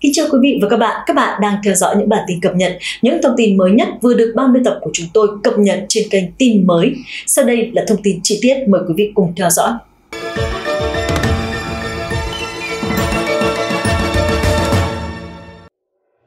Kính chào quý vị và các bạn, các bạn đang theo dõi những bản tin cập nhật, những thông tin mới nhất vừa được 30 tập của chúng tôi cập nhật trên kênh tin mới. Sau đây là thông tin chi tiết, mời quý vị cùng theo dõi.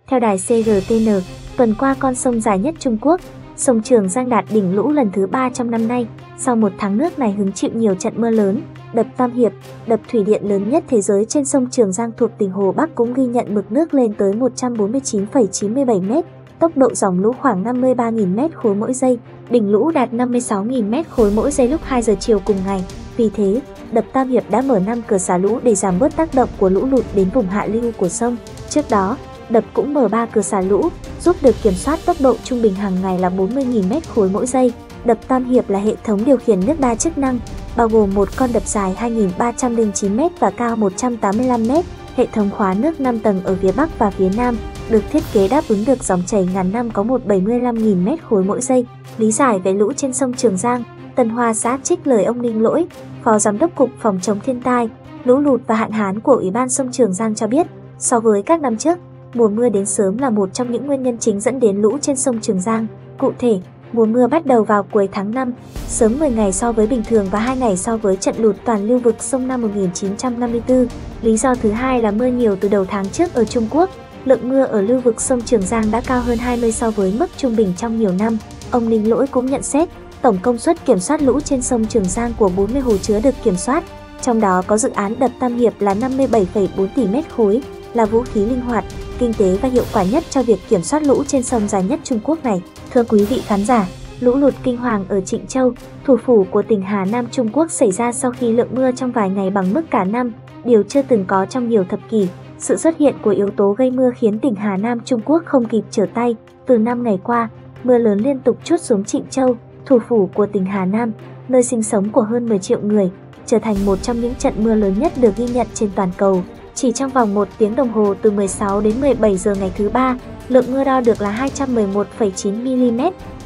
Theo đài CGTN, tuần qua con sông dài nhất Trung Quốc, sông Trường Giang đạt đỉnh lũ lần thứ 3 trong năm nay. Sau một tháng nước này hứng chịu nhiều trận mưa lớn, đập Tam Hiệp, đập thủy điện lớn nhất thế giới trên sông Trường Giang thuộc tỉnh Hồ Bắc cũng ghi nhận mực nước lên tới 149,97 m, tốc độ dòng lũ khoảng 53.000 m khối mỗi giây, đỉnh lũ đạt 56.000 m khối mỗi giây lúc 2 giờ chiều cùng ngày. Vì thế, đập Tam Hiệp đã mở 5 cửa xả lũ để giảm bớt tác động của lũ lụt đến vùng hạ lưu của sông. Trước đó, đập cũng mở 3 cửa xả lũ, giúp được kiểm soát tốc độ trung bình hàng ngày là 40.000 m khối mỗi giây. Đập Tam Hiệp là hệ thống điều khiển nước đa chức năng, bao gồm một con đập dài 2.309 m và cao 185 m, hệ thống khóa nước 5 tầng ở phía Bắc và phía Nam, được thiết kế đáp ứng được dòng chảy ngàn năm có 175.000 m khối mỗi giây. Lý giải về lũ trên sông Trường Giang, Tân Hoa xã trích lời ông Ninh Lỗi, Phó Giám đốc Cục Phòng chống thiên tai, lũ lụt và hạn hán của Ủy ban sông Trường Giang cho biết, so với các năm trước, mùa mưa đến sớm là một trong những nguyên nhân chính dẫn đến lũ trên sông Trường Giang. Cụ thể, mùa mưa bắt đầu vào cuối tháng 5, sớm 10 ngày so với bình thường và 2 ngày so với trận lụt toàn lưu vực sông năm 1954. Lý do thứ hai là mưa nhiều từ đầu tháng trước ở Trung Quốc. Lượng mưa ở lưu vực sông Trường Giang đã cao hơn 20 so với mức trung bình trong nhiều năm. Ông Ninh Lỗi cũng nhận xét, tổng công suất kiểm soát lũ trên sông Trường Giang của 40 hồ chứa được kiểm soát, trong đó có dự án đập Tam Hiệp là 57,4 tỷ mét khối, là vũ khí linh hoạt, kinh tế và hiệu quả nhất cho việc kiểm soát lũ trên sông dài nhất Trung Quốc này. Thưa quý vị khán giả, lũ lụt kinh hoàng ở Trịnh Châu, thủ phủ của tỉnh Hà Nam Trung Quốc xảy ra sau khi lượng mưa trong vài ngày bằng mức cả năm, điều chưa từng có trong nhiều thập kỷ. Sự xuất hiện của yếu tố gây mưa khiến tỉnh Hà Nam Trung Quốc không kịp trở tay. Từ năm ngày qua, mưa lớn liên tục chút xuống Trịnh Châu, thủ phủ của tỉnh Hà Nam, nơi sinh sống của hơn 10 triệu người, trở thành một trong những trận mưa lớn nhất được ghi nhận trên toàn cầu. Chỉ trong vòng một tiếng đồng hồ từ 16 đến 17 giờ ngày thứ ba, lượng mưa đo được là 211,9 mm,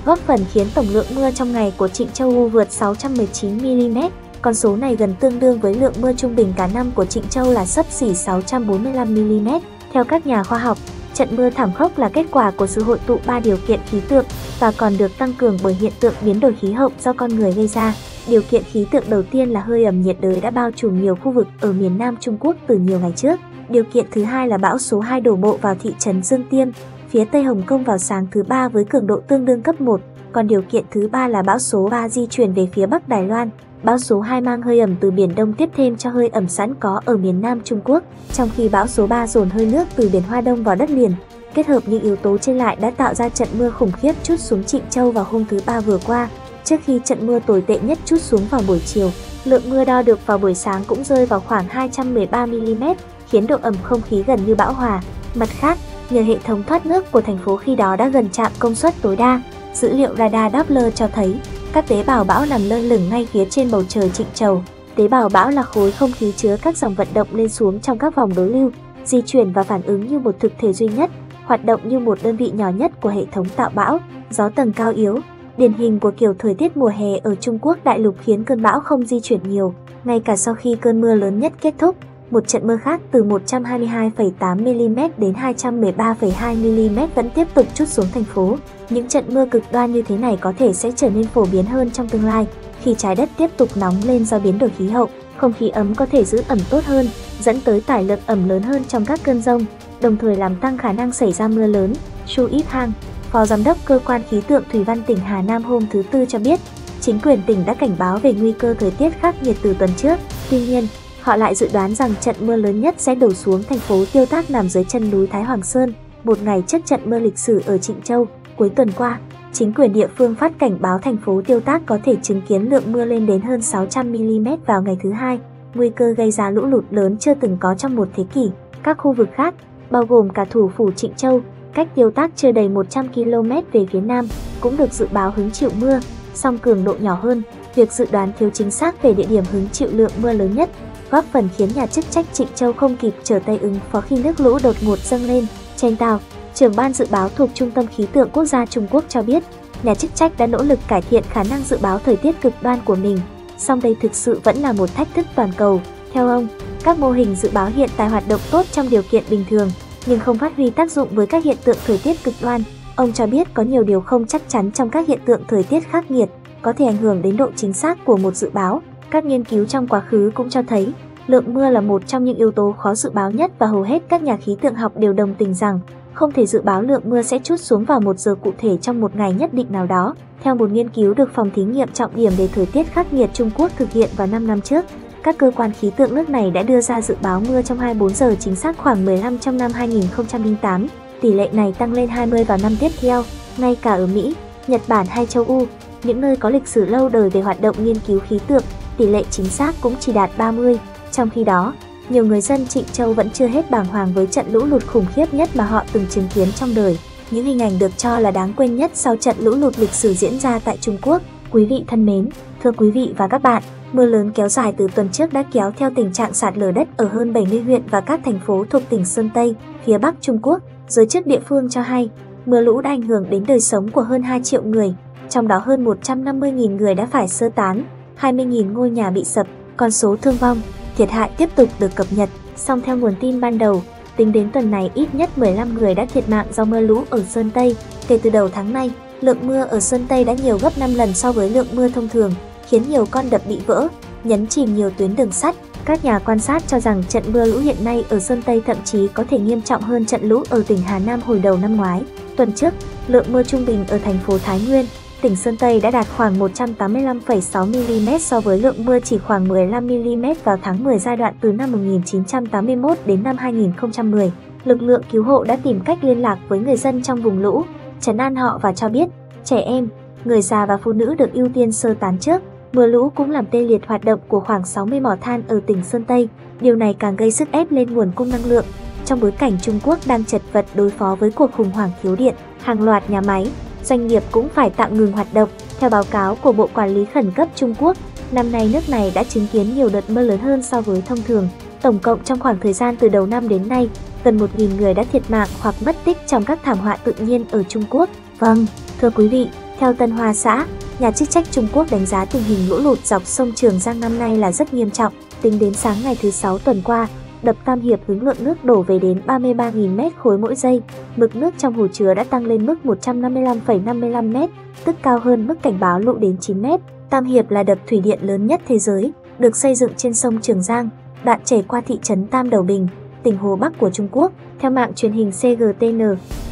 góp phần khiến tổng lượng mưa trong ngày của Trịnh Châu U vượt 619 mm. Con số này gần tương đương với lượng mưa trung bình cả năm của Trịnh Châu là sấp xỉ 645 mm. Theo các nhà khoa học, trận mưa thảm khốc là kết quả của sự hội tụ ba điều kiện khí tượng và còn được tăng cường bởi hiện tượng biến đổi khí hậu do con người gây ra. Điều kiện khí tượng đầu tiên là hơi ẩm nhiệt đới đã bao trùm nhiều khu vực ở miền Nam Trung Quốc từ nhiều ngày trước. Điều kiện thứ hai là bão số 2 đổ bộ vào thị trấn Dương Tiêm, phía Tây Hồng Kông vào sáng thứ ba với cường độ tương đương cấp 1. Còn điều kiện thứ ba là bão số 3 di chuyển về phía Bắc Đài Loan. Bão số 2 mang hơi ẩm từ Biển Đông tiếp thêm cho hơi ẩm sẵn có ở miền Nam Trung Quốc, trong khi bão số 3 dồn hơi nước từ Biển Hoa Đông vào đất liền. Kết hợp những yếu tố trên lại đã tạo ra trận mưa khủng khiếp chút xuống Trịnh Châu vào hôm thứ ba vừa qua, trước khi trận mưa tồi tệ nhất chút xuống vào buổi chiều. Lượng mưa đo được vào buổi sáng cũng rơi vào khoảng 213mm, khiến độ ẩm không khí gần như bão hòa. Mặt khác, nhờ hệ thống thoát nước của thành phố khi đó đã gần chạm công suất tối đa, dữ liệu radar Doppler cho thấy các tế bào bão nằm lơ lửng ngay phía trên bầu trời trịnh trầu. Tế bào bão là khối không khí chứa các dòng vận động lên xuống trong các vòng đối lưu, di chuyển và phản ứng như một thực thể duy nhất, hoạt động như một đơn vị nhỏ nhất của hệ thống tạo bão, gió tầng cao yếu, điển hình của kiểu thời tiết mùa hè ở Trung Quốc đại lục khiến cơn bão không di chuyển nhiều, ngay cả sau khi cơn mưa lớn nhất kết thúc. Một trận mưa khác từ 122,8mm đến 213,2mm vẫn tiếp tục chút xuống thành phố. Những trận mưa cực đoan như thế này có thể sẽ trở nên phổ biến hơn trong tương lai, khi trái đất tiếp tục nóng lên do biến đổi khí hậu, không khí ấm có thể giữ ẩm tốt hơn, dẫn tới tải lượng ẩm lớn hơn trong các cơn rông, đồng thời làm tăng khả năng xảy ra mưa lớn. Chu Ít Hang, Phó Giám đốc Cơ quan Khí tượng Thủy văn tỉnh Hà Nam hôm thứ Tư cho biết, chính quyền tỉnh đã cảnh báo về nguy cơ thời tiết khắc nghiệt từ tuần trước. Tuy nhiên, họ lại dự đoán rằng trận mưa lớn nhất sẽ đổ xuống thành phố Tiêu Tác nằm dưới chân núi Thái Hoàng Sơn, một ngày trước trận mưa lịch sử ở Trịnh Châu. Cuối tuần qua, chính quyền địa phương phát cảnh báo thành phố Tiêu Tác có thể chứng kiến lượng mưa lên đến hơn 600mm vào ngày thứ hai, nguy cơ gây ra lũ lụt lớn chưa từng có trong một thế kỷ. Các khu vực khác, bao gồm cả thủ phủ Trịnh Châu, cách tiêu tác chưa đầy 100 km về phía nam, cũng được dự báo hứng chịu mưa, song cường độ nhỏ hơn. Việc dự đoán thiếu chính xác về địa điểm hứng chịu lượng mưa lớn nhất góp phần khiến nhà chức trách Trịnh Châu không kịp trở tay ứng phó khi nước lũ đột ngột dâng lên. Chen Tào, trưởng ban dự báo thuộc Trung tâm Khí tượng Quốc gia Trung Quốc cho biết, nhà chức trách đã nỗ lực cải thiện khả năng dự báo thời tiết cực đoan của mình, song đây thực sự vẫn là một thách thức toàn cầu. Theo ông, các mô hình dự báo hiện tại hoạt động tốt trong điều kiện bình thường, nhưng không phát huy tác dụng với các hiện tượng thời tiết cực đoan. Ông cho biết có nhiều điều không chắc chắn trong các hiện tượng thời tiết khắc nghiệt, có thể ảnh hưởng đến độ chính xác của một dự báo. Các nghiên cứu trong quá khứ cũng cho thấy, lượng mưa là một trong những yếu tố khó dự báo nhất và hầu hết các nhà khí tượng học đều đồng tình rằng không thể dự báo lượng mưa sẽ chút xuống vào một giờ cụ thể trong một ngày nhất định nào đó. Theo một nghiên cứu được phòng thí nghiệm trọng điểm về thời tiết khắc nghiệt Trung Quốc thực hiện vào 5 năm trước, các cơ quan khí tượng nước này đã đưa ra dự báo mưa trong 24 giờ chính xác khoảng 15 trong năm 2008. Tỷ lệ này tăng lên 20 vào năm tiếp theo, ngay cả ở Mỹ, Nhật Bản hay châu Âu, những nơi có lịch sử lâu đời về hoạt động nghiên cứu khí tượng, tỷ lệ chính xác cũng chỉ đạt 30. Trong khi đó, nhiều người dân Trịnh Châu vẫn chưa hết bàng hoàng với trận lũ lụt khủng khiếp nhất mà họ từng chứng kiến trong đời. Những hình ảnh được cho là đáng quên nhất sau trận lũ lụt lịch sử diễn ra tại Trung Quốc. Quý vị thân mến, thưa quý vị và các bạn, mưa lớn kéo dài từ tuần trước đã kéo theo tình trạng sạt lở đất ở hơn 70 huyện và các thành phố thuộc tỉnh Sơn Tây, phía Bắc Trung Quốc. Giới chức địa phương cho hay, mưa lũ đã ảnh hưởng đến đời sống của hơn 2 triệu người, trong đó hơn 150.000 người đã phải sơ tán, 20.000 ngôi nhà bị sập, con số thương vong, thiệt hại tiếp tục được cập nhật. Song theo nguồn tin ban đầu, tính đến tuần này ít nhất 15 người đã thiệt mạng do mưa lũ ở Sơn Tây. Kể từ đầu tháng nay, lượng mưa ở Sơn Tây đã nhiều gấp 5 lần so với lượng mưa thông thường, khiến nhiều con đập bị vỡ, nhấn chìm nhiều tuyến đường sắt. Các nhà quan sát cho rằng trận mưa lũ hiện nay ở Sơn Tây thậm chí có thể nghiêm trọng hơn trận lũ ở tỉnh Hà Nam hồi đầu năm ngoái. Tuần trước, lượng mưa trung bình ở thành phố Thái Nguyên, tỉnh Sơn Tây đã đạt khoảng 185,6mm so với lượng mưa chỉ khoảng 15mm vào tháng 10 giai đoạn từ năm 1981 đến năm 2010. Lực lượng cứu hộ đã tìm cách liên lạc với người dân trong vùng lũ, trấn an họ và cho biết, trẻ em, người già và phụ nữ được ưu tiên sơ tán trước. Mưa lũ cũng làm tê liệt hoạt động của khoảng 60 mỏ than ở tỉnh Sơn Tây, điều này càng gây sức ép lên nguồn cung năng lượng. Trong bối cảnh Trung Quốc đang chật vật đối phó với cuộc khủng hoảng thiếu điện, hàng loạt nhà máy, doanh nghiệp cũng phải tạm ngừng hoạt động. Theo báo cáo của Bộ Quản lý Khẩn cấp Trung Quốc, năm nay nước này đã chứng kiến nhiều đợt mưa lớn hơn so với thông thường. Tổng cộng trong khoảng thời gian từ đầu năm đến nay, gần 1.000 người đã thiệt mạng hoặc mất tích trong các thảm họa tự nhiên ở Trung Quốc. Vâng, thưa quý vị, theo Tân Hoa xã, nhà chức trách Trung Quốc đánh giá tình hình lũ lụt dọc sông Trường Giang năm nay là rất nghiêm trọng. Tính đến sáng ngày thứ Sáu tuần qua, đập Tam Hiệp hứng lượng nước đổ về đến 33.000 mét khối mỗi giây. Mực nước trong hồ chứa đã tăng lên mức 155,55 mét, tức cao hơn mức cảnh báo lũ đến 9 mét. Tam Hiệp là đập thủy điện lớn nhất thế giới, được xây dựng trên sông Trường Giang, đoạn chảy qua thị trấn Tam Đầu Bình, tỉnh Hồ Bắc của Trung Quốc. Theo mạng truyền hình CGTN,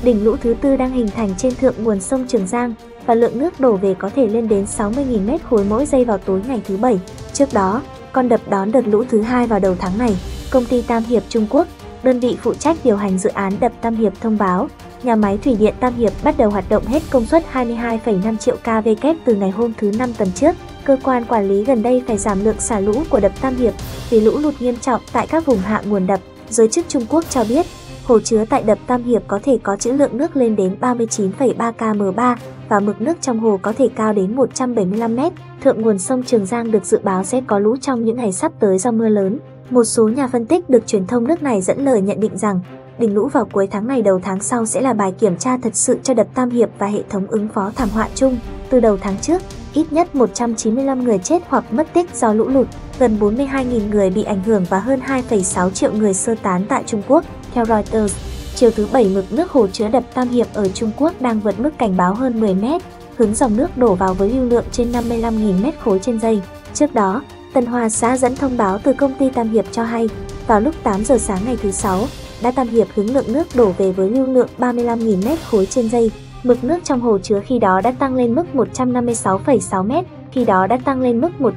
đỉnh lũ thứ tư đang hình thành trên thượng nguồn sông Trường Giang và lượng nước đổ về có thể lên đến 60.000 mét khối mỗi giây vào tối ngày thứ Bảy. Trước đó, con đập đón đợt lũ thứ hai vào đầu tháng này. Công ty Tam Hiệp Trung Quốc, đơn vị phụ trách điều hành dự án đập Tam Hiệp thông báo, nhà máy thủy điện Tam Hiệp bắt đầu hoạt động hết công suất 22,5 triệu kW từ ngày hôm thứ năm tuần trước. Cơ quan quản lý gần đây phải giảm lượng xả lũ của đập Tam Hiệp vì lũ lụt nghiêm trọng tại các vùng hạ nguồn đập. Giới chức Trung Quốc cho biết, hồ chứa tại đập Tam Hiệp có thể có trữ lượng nước lên đến 39,3 km3 và mực nước trong hồ có thể cao đến 175 mét. Thượng nguồn sông Trường Giang được dự báo sẽ có lũ trong những ngày sắp tới do mưa lớn. Một số nhà phân tích được truyền thông nước này dẫn lời nhận định rằng đỉnh lũ vào cuối tháng này đầu tháng sau sẽ là bài kiểm tra thật sự cho đập Tam Hiệp và hệ thống ứng phó thảm họa chung. Từ đầu tháng trước, ít nhất 195 người chết hoặc mất tích do lũ lụt, gần 42.000 người bị ảnh hưởng và hơn 2,6 triệu người sơ tán tại Trung Quốc, theo Reuters. Chiều thứ Bảy mực nước hồ chứa đập Tam Hiệp ở Trung Quốc đang vượt mức cảnh báo hơn 10 mét, hướng dòng nước đổ vào với lưu lượng trên 55.000 mét khối trên giây. Trước đó, Tân Hoa xã dẫn thông báo từ công ty Tam Hiệp cho hay, vào lúc 8 giờ sáng ngày thứ Sáu, đã Tam Hiệp hướng lượng nước đổ về với lưu lượng 35.000 mét khối trên giây. Mực nước trong hồ chứa khi đó đã tăng lên mức 156,6 mét, khi đó đã tăng lên mức 1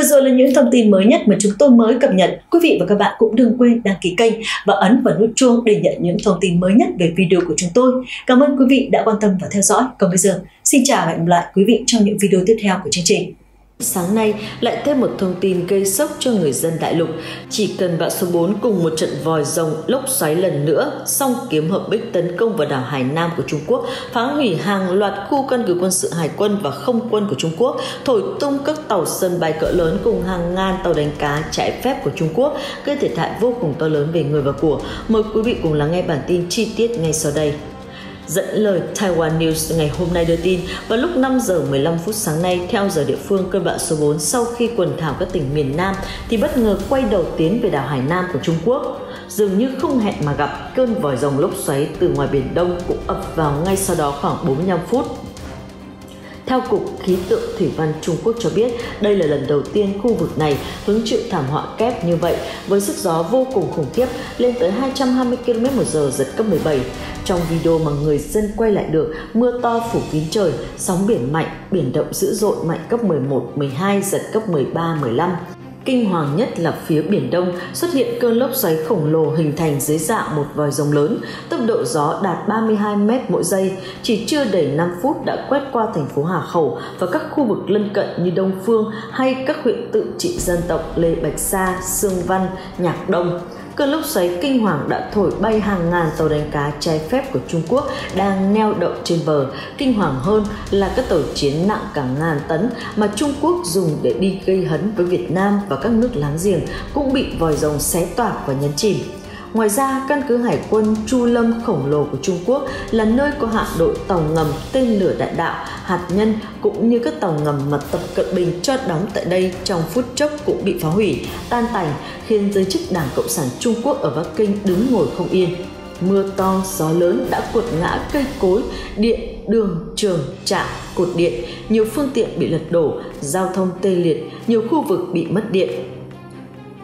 Vừa rồi là những thông tin mới nhất mà chúng tôi mới cập nhật. Quý vị và các bạn cũng đừng quên đăng ký kênh và ấn vào nút chuông để nhận những thông tin mới nhất về video của chúng tôi. Cảm ơn quý vị đã quan tâm và theo dõi. Còn bây giờ, xin chào và hẹn gặp lại quý vị trong những video tiếp theo của chương trình. Sáng nay lại thêm một thông tin gây sốc cho người dân đại lục. Chỉ cần bão số 4 cùng một trận vòi rồng lốc xoáy lần nữa, song kiếm hợp bích tấn công vào đảo Hải Nam của Trung Quốc, phá hủy hàng loạt khu căn cứ quân sự hải quân và không quân của Trung Quốc, thổi tung các tàu sân bay cỡ lớn cùng hàng ngàn tàu đánh cá trái phép của Trung Quốc, gây thiệt hại vô cùng to lớn về người và của. Mời quý vị cùng lắng nghe bản tin chi tiết ngay sau đây. Dẫn lời Taiwan News ngày hôm nay đưa tin, vào lúc 5 giờ 15 phút sáng nay theo giờ địa phương, cơn bão số 4 sau khi quần thảo các tỉnh miền Nam thì bất ngờ quay đầu tiến về đảo Hải Nam của Trung Quốc. Dường như không hẹn mà gặp, cơn vòi rồng lốc xoáy từ ngoài biển Đông cũng ập vào ngay sau đó khoảng 45 phút theo Cục Khí tượng Thủy văn Trung Quốc cho biết, đây là lần đầu tiên khu vực này hứng chịu thảm họa kép như vậy với sức gió vô cùng khủng khiếp lên tới 220 km/h giật cấp 17. Trong video mà người dân quay lại được, mưa to phủ kín trời, sóng biển mạnh, biển động dữ dội mạnh cấp 11, 12, giật cấp 13, 15. Kinh hoàng nhất là phía Biển Đông xuất hiện cơn lốc xoáy khổng lồ hình thành dưới dạng một vòi rồng lớn, tốc độ gió đạt 32 m mỗi giây, chỉ chưa đầy 5 phút đã quét qua thành phố Hà Khẩu và các khu vực lân cận như Đông Phương hay các huyện tự trị dân tộc Lê Bạch Sa, Sương Văn, Nhạc Đông. Cơn lốc xoáy kinh hoàng đã thổi bay hàng ngàn tàu đánh cá trái phép của Trung Quốc đang neo đậu trên bờ. Kinh hoàng hơn là các tàu chiến nặng cả ngàn tấn mà Trung Quốc dùng để đi gây hấn với Việt Nam và các nước láng giềng cũng bị vòi rồng xé toạc và nhấn chìm. Ngoài ra, căn cứ hải quân Chu Lâm khổng lồ của Trung Quốc là nơi có hạm đội tàu ngầm tên lửa đạn đạo, hạt nhân cũng như các tàu ngầm mà tập cận bình cho đóng tại đây trong phút chốc cũng bị phá hủy, tan tành, khiến giới chức Đảng Cộng sản Trung Quốc ở Bắc Kinh đứng ngồi không yên. Mưa to, gió lớn đã quật ngã cây cối, điện, đường, trường, trạm, cột điện, nhiều phương tiện bị lật đổ, giao thông tê liệt, nhiều khu vực bị mất điện,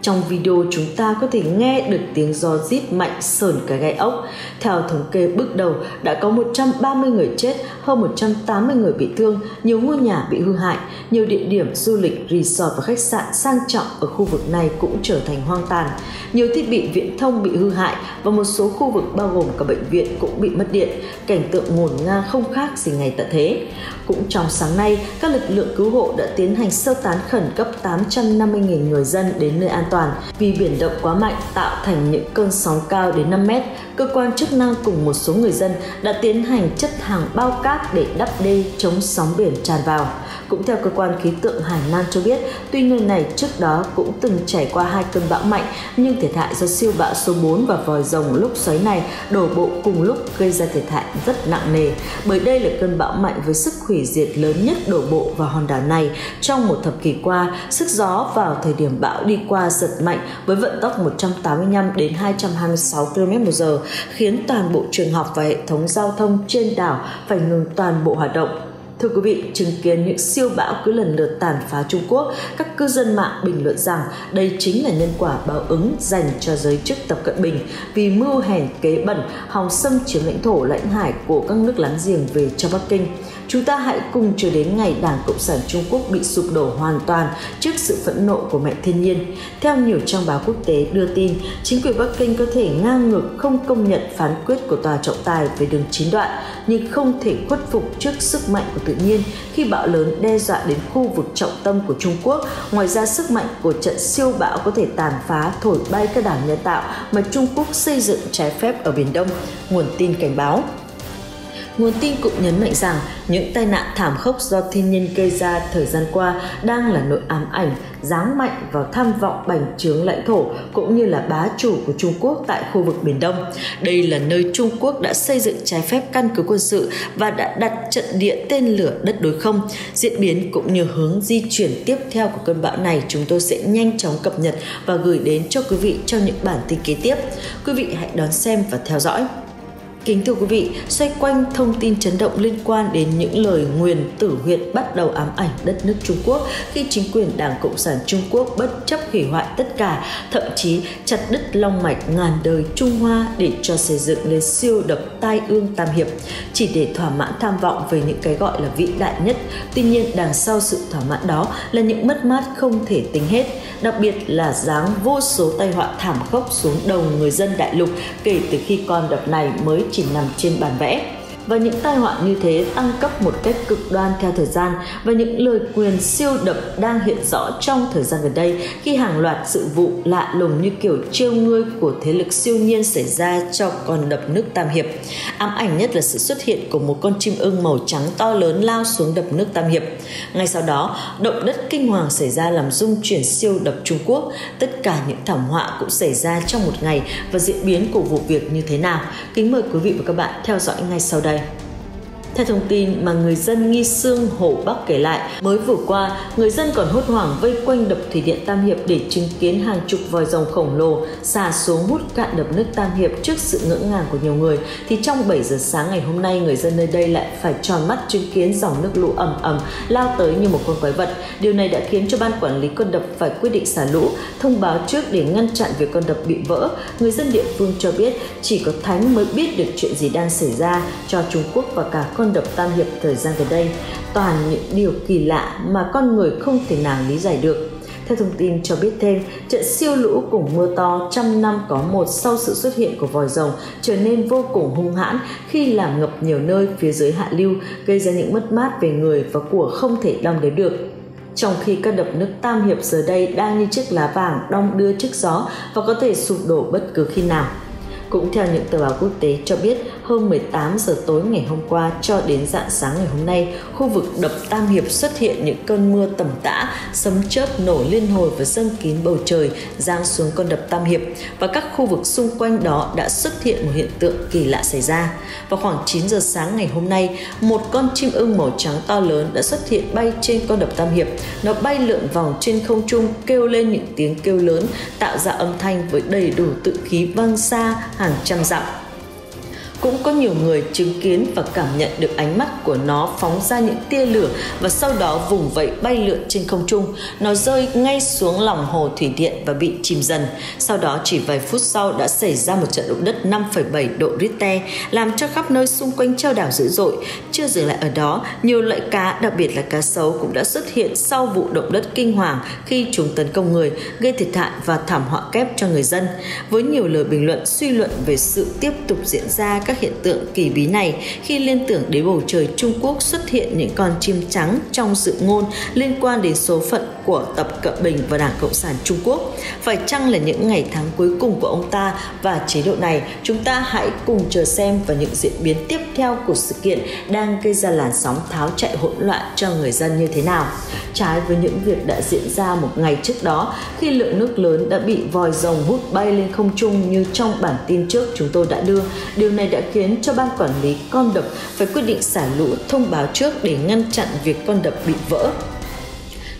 trong video chúng ta có thể nghe được tiếng gió rít mạnh sờn cả gai ốc. Theo thống kê bước đầu, đã có 130 người chết, hơn 180 người bị thương, nhiều ngôi nhà bị hư hại, nhiều địa điểm du lịch, resort và khách sạn sang trọng ở khu vực này cũng trở thành hoang tàn. Nhiều thiết bị viễn thông bị hư hại và một số khu vực bao gồm cả bệnh viện cũng bị mất điện. Cảnh tượng ngổn ngang không khác gì ngày tận thế. Cũng trong sáng nay, các lực lượng cứu hộ đã tiến hành sơ tán khẩn cấp 850.000 người dân đến nơi an toàn toàn vì biển động quá mạnh tạo thành những cơn sóng cao đến 5 mét. Cơ quan chức năng cùng một số người dân đã tiến hành chất hàng bao cát để đắp đê chống sóng biển tràn vào. Cũng theo cơ quan khí tượng Hải Nam cho biết, tuy nơi này trước đó cũng từng trải qua hai cơn bão mạnh, nhưng thiệt hại do siêu bão số 4 và vòi rồng lúc xoáy này đổ bộ cùng lúc gây ra thiệt hại rất nặng nề. Bởi đây là cơn bão mạnh với sức hủy diệt lớn nhất đổ bộ vào hòn đảo này trong một thập kỷ qua. Sức gió vào thời điểm bão đi qua giật mạnh với vận tốc 185 đến 226 km một giờ, khiến toàn bộ trường học và hệ thống giao thông trên đảo phải ngừng toàn bộ hoạt động. Thưa quý vị, chứng kiến những siêu bão cứ lần lượt tàn phá Trung Quốc, các cư dân mạng bình luận rằng đây chính là nhân quả báo ứng dành cho giới chức Tập Cận Bình vì mưu hèn kế bẩn hòng xâm chiếm lãnh thổ lãnh hải của các nước láng giềng về cho Bắc Kinh. Chúng ta hãy cùng chờ đến ngày Đảng Cộng sản Trung Quốc bị sụp đổ hoàn toàn trước sự phẫn nộ của mẹ thiên nhiên. Theo nhiều trang báo quốc tế đưa tin, chính quyền Bắc Kinh có thể ngang ngược không công nhận phán quyết của tòa trọng tài về đường chín đoạn, nhưng không thể khuất phục trước sức mạnh của tự nhiên khi bão lớn đe dọa đến khu vực trọng tâm của Trung Quốc. Ngoài ra, sức mạnh của trận siêu bão có thể tàn phá, thổi bay các đảo nhân tạo mà Trung Quốc xây dựng trái phép ở Biển Đông. Nguồn tin cảnh báo. Nguồn tin cũng nhấn mạnh rằng những tai nạn thảm khốc do thiên nhiên gây ra thời gian qua đang là nỗi ám ảnh, giáng mạnh vào tham vọng bành trướng lãnh thổ cũng như là bá chủ của Trung Quốc tại khu vực Biển Đông. Đây là nơi Trung Quốc đã xây dựng trái phép căn cứ quân sự và đã đặt trận địa tên lửa đất đối không. Diễn biến cũng như hướng di chuyển tiếp theo của cơn bão này chúng tôi sẽ nhanh chóng cập nhật và gửi đến cho quý vị trong những bản tin kế tiếp. Quý vị hãy đón xem và theo dõi. Kính thưa quý vị, xoay quanh thông tin chấn động liên quan đến những lời nguyền tử huyệt bắt đầu ám ảnh đất nước Trung Quốc khi chính quyền Đảng Cộng sản Trung Quốc bất chấp hủy hoại tất cả, thậm chí chặt đứt long mạch ngàn đời Trung Hoa để cho xây dựng lên siêu đập tai ương tam hiệp, chỉ để thỏa mãn tham vọng về những cái gọi là vĩ đại nhất. Tuy nhiên, đằng sau sự thỏa mãn đó là những mất mát không thể tính hết, đặc biệt là dáng vô số tai họa thảm khốc xuống đầu người dân đại lục kể từ khi con đập này mới chỉ nằm trên bản vẽ và những tai họa như thế tăng cấp một cách cực đoan theo thời gian và những lời quyền siêu đậm đang hiện rõ trong thời gian gần đây khi hàng loạt sự vụ lạ lùng như kiểu chiêu ngươi của thế lực siêu nhiên xảy ra cho con đập nước Tam Hiệp. Ám ảnh nhất là sự xuất hiện của một con chim ưng màu trắng to lớn lao xuống đập nước Tam Hiệp. Ngay sau đó, động đất kinh hoàng xảy ra làm rung chuyển siêu đập Trung Quốc. Tất cả những thảm họa cũng xảy ra trong một ngày và diễn biến của vụ việc như thế nào. Kính mời quý vị và các bạn theo dõi ngay sau đây. Bye. Theo thông tin mà người dân Nghi Sương, Hồ Bắc kể lại, mới vừa qua, người dân còn hốt hoảng vây quanh đập thủy điện Tam Hiệp để chứng kiến hàng chục vòi rồng khổng lồ xả xuống hút cạn đập nước Tam Hiệp trước sự ngỡ ngàng của nhiều người. Thì trong 7 giờ sáng ngày hôm nay, người dân nơi đây lại phải tròn mắt chứng kiến dòng nước lũ ầm ầm lao tới như một con quái vật. Điều này đã khiến cho ban quản lý con đập phải quyết định xả lũ, thông báo trước để ngăn chặn việc con đập bị vỡ. Người dân địa phương cho biết chỉ có Thánh mới biết được chuyện gì đang xảy ra cho Trung Quốc và cả con đập Tam Hiệp thời gian gần đây. Toàn những điều kỳ lạ mà con người không thể nào lý giải được. Theo thông tin cho biết thêm, trận siêu lũ cùng mưa to trăm năm có một sau sự xuất hiện của vòi rồng trở nên vô cùng hung hãn khi làm ngập nhiều nơi phía dưới hạ lưu, gây ra những mất mát về người và của không thể đong đếm được trong khi các đập nước Tam Hiệp giờ đây đang như chiếc lá vàng đong đưa trước gió và có thể sụp đổ bất cứ khi nào. Cũng theo những tờ báo quốc tế cho biết, hơn 18 giờ tối ngày hôm qua cho đến dạng sáng ngày hôm nay, khu vực đập Tam Hiệp xuất hiện những cơn mưa tầm tã, sấm chớp nổ liên hồi và dâng kín bầu trời, giáng xuống con đập Tam Hiệp và các khu vực xung quanh đó đã xuất hiện một hiện tượng kỳ lạ xảy ra. Vào khoảng 9 giờ sáng ngày hôm nay, một con chim ưng màu trắng to lớn đã xuất hiện bay trên con đập Tam Hiệp. Nó bay lượn vòng trên không trung, kêu lên những tiếng kêu lớn, tạo ra âm thanh với đầy đủ tự khí vang xa hàng trăm dặm cũng có nhiều người chứng kiến và cảm nhận được ánh mắt của nó phóng ra những tia lửa và sau đó vùng vẫy bay lượn trên không trung. Nó rơi ngay xuống lòng hồ thủy điện và bị chìm dần. Sau đó chỉ vài phút sau đã xảy ra một trận động đất 5,7 độ Richter làm cho khắp nơi xung quanh treo đảo dữ dội. Chưa dừng lại ở đó, nhiều loại cá, đặc biệt là cá sấu cũng đã xuất hiện sau vụ động đất kinh hoàng khi chúng tấn công người, gây thiệt hại và thảm họa kép cho người dân. Với nhiều lời bình luận suy luận về sự tiếp tục diễn ra các hiện tượng kỳ bí này khi liên tưởng đến bầu trời Trung Quốc xuất hiện những con chim trắng trong dự ngôn liên quan đến số phận của Tập Cận Bình và Đảng Cộng sản Trung Quốc. Phải chăng là những ngày tháng cuối cùng của ông ta và chế độ này? Chúng ta hãy cùng chờ xem và những diễn biến tiếp theo của sự kiện đang gây ra làn sóng tháo chạy hỗn loạn cho người dân như thế nào. Trái với những việc đã diễn ra một ngày trước đó khi lượng nước lớn đã bị vòi rồng hút bay lên không trung như trong bản tin trước chúng tôi đã đưa, điều này đã đã khiến cho ban quản lý con đập phải quyết định xả lũ thông báo trước để ngăn chặn việc con đập bị vỡ.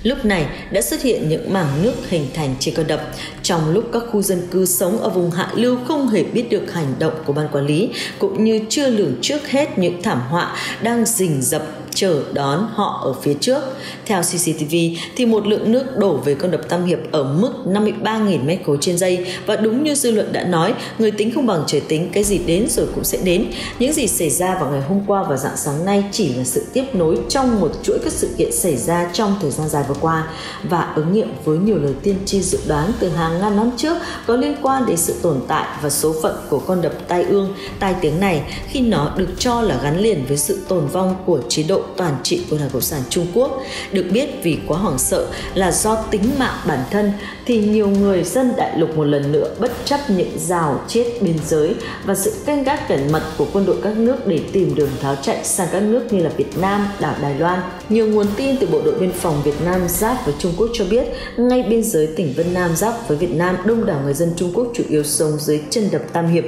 Lúc này đã xuất hiện những mảng nước hình thành trên con đập, trong lúc các khu dân cư sống ở vùng hạ lưu không hề biết được hành động của ban quản lý, cũng như chưa lường trước hết những thảm họa đang rình rập chờ đón họ ở phía trước. Theo CCTV thì một lượng nước đổ về con đập Tam Hiệp ở mức 53.000 mét khối trên giây và đúng như dư luận đã nói, người tính không bằng trời tính, cái gì đến rồi cũng sẽ đến. Những gì xảy ra vào ngày hôm qua và dạng sáng nay chỉ là sự tiếp nối trong một chuỗi các sự kiện xảy ra trong thời gian dài vừa qua và ứng nghiệm với nhiều lời tiên tri dự đoán từ hàng ngàn năm trước có liên quan đến sự tồn tại và số phận của con đập Tai Ương, tai tiếng này khi nó được cho là gắn liền với sự tồn vong của chế độ toàn trị của Đảng Cộng sản Trung Quốc. Được biết vì quá hoảng sợ là do tính mạng bản thân thì nhiều người dân đại lục một lần nữa bất chấp những rào chết biên giới và sự canh gác cẩn mật của quân đội các nước để tìm đường tháo chạy sang các nước như là Việt Nam, đảo Đài Loan. Nhiều nguồn tin từ Bộ đội Biên phòng Việt Nam giáp với Trung Quốc cho biết ngay biên giới tỉnh Vân Nam giáp với Việt Nam đông đảo người dân Trung Quốc chủ yếu sống dưới chân đập Tam Hiệp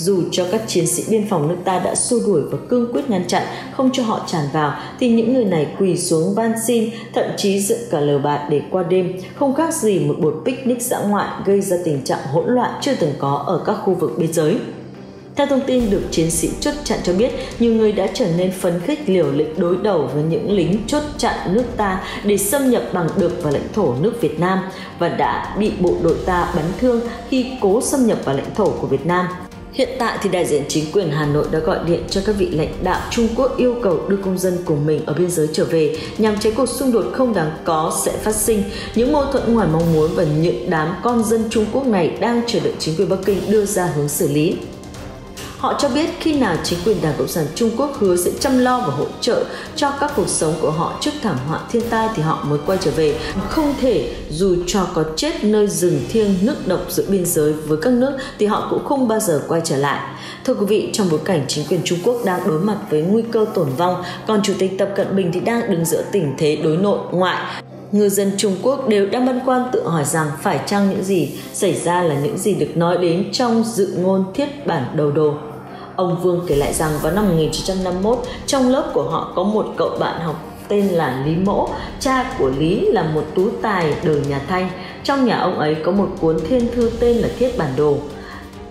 dù cho các chiến sĩ biên phòng nước ta đã xua đuổi và cương quyết ngăn chặn không cho họ tràn vào thì những người này quỳ xuống van xin thậm chí dựng cả lều bạt để qua đêm không khác gì một buổi picnic dã ngoại gây ra tình trạng hỗn loạn chưa từng có ở các khu vực biên giới theo thông tin được chiến sĩ chốt chặn cho biết, nhiều người đã trở nên phấn khích liều lĩnh đối đầu với những lính chốt chặn nước ta để xâm nhập bằng được vào lãnh thổ nước Việt Nam và đã bị bộ đội ta bắn thương khi cố xâm nhập vào lãnh thổ của Việt Nam. Hiện tại thì đại diện chính quyền Hà Nội đã gọi điện cho các vị lãnh đạo Trung Quốc yêu cầu đưa công dân của mình ở biên giới trở về nhằm tránh cuộc xung đột không đáng có sẽ phát sinh. Những mâu thuẫn ngoài mong muốn và những đám con dân Trung Quốc này đang chờ đợi chính quyền Bắc Kinh đưa ra hướng xử lý. Họ cho biết khi nào chính quyền Đảng Cộng sản Trung Quốc hứa sẽ chăm lo và hỗ trợ cho các cuộc sống của họ trước thảm họa thiên tai thì họ mới quay trở về. Không thể dù cho có chết nơi rừng thiêng nước độc giữa biên giới với các nước thì họ cũng không bao giờ quay trở lại. Thưa quý vị, trong bối cảnh chính quyền Trung Quốc đang đối mặt với nguy cơ tổn vong, còn Chủ tịch Tập Cận Bình thì đang đứng giữa tình thế đối nội ngoại ngư dân Trung Quốc đều đang băn khoăn tự hỏi rằng phải chăng những gì xảy ra là những gì được nói đến trong dự ngôn thiết bản đầu đồ Ông Vương kể lại rằng vào năm 1951, trong lớp của họ có một cậu bạn học tên là Lý Mỗ, cha của Lý là một tú tài đời nhà Thanh. Trong nhà ông ấy có một cuốn thiên thư tên là Thiết Bản Đồ,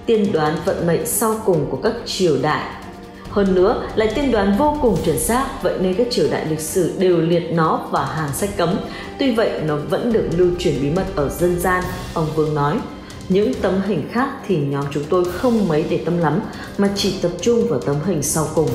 tiên đoán vận mệnh sau cùng của các triều đại. Hơn nữa, lại tiên đoán vô cùng chuẩn xác, vậy nên các triều đại lịch sử đều liệt nó vào hàng sách cấm. Tuy vậy, nó vẫn được lưu truyền bí mật ở dân gian, ông Vương nói. Những tấm hình khác thì nhóm chúng tôi không mấy để tâm lắm, mà chỉ tập trung vào tấm hình sau cùng.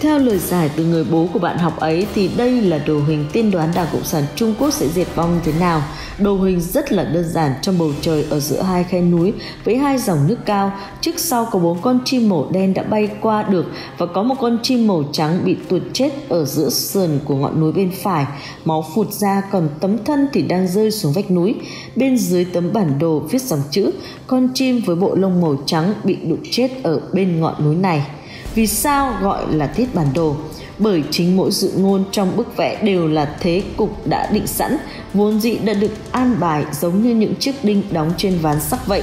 Theo lời giải từ người bố của bạn học ấy thì đây là đồ hình tiên đoán Đảng Cộng sản Trung Quốc sẽ diệt vong như thế nào. Đồ hình rất là đơn giản trong bầu trời ở giữa hai khe núi với hai dòng nước cao. Trước sau có bốn con chim màu đen đã bay qua được và có một con chim màu trắng bị tuột chết ở giữa sườn của ngọn núi bên phải. Máu phụt ra còn tấm thân thì đang rơi xuống vách núi. Bên dưới tấm bản đồ viết dòng chữ, con chim với bộ lông màu trắng bị đụng chết ở bên ngọn núi này. Vì sao gọi là thiết bản đồ? Bởi chính mỗi dự ngôn trong bức vẽ đều là thế cục đã định sẵn, vốn dĩ đã được an bài giống như những chiếc đinh đóng trên ván sắc vậy.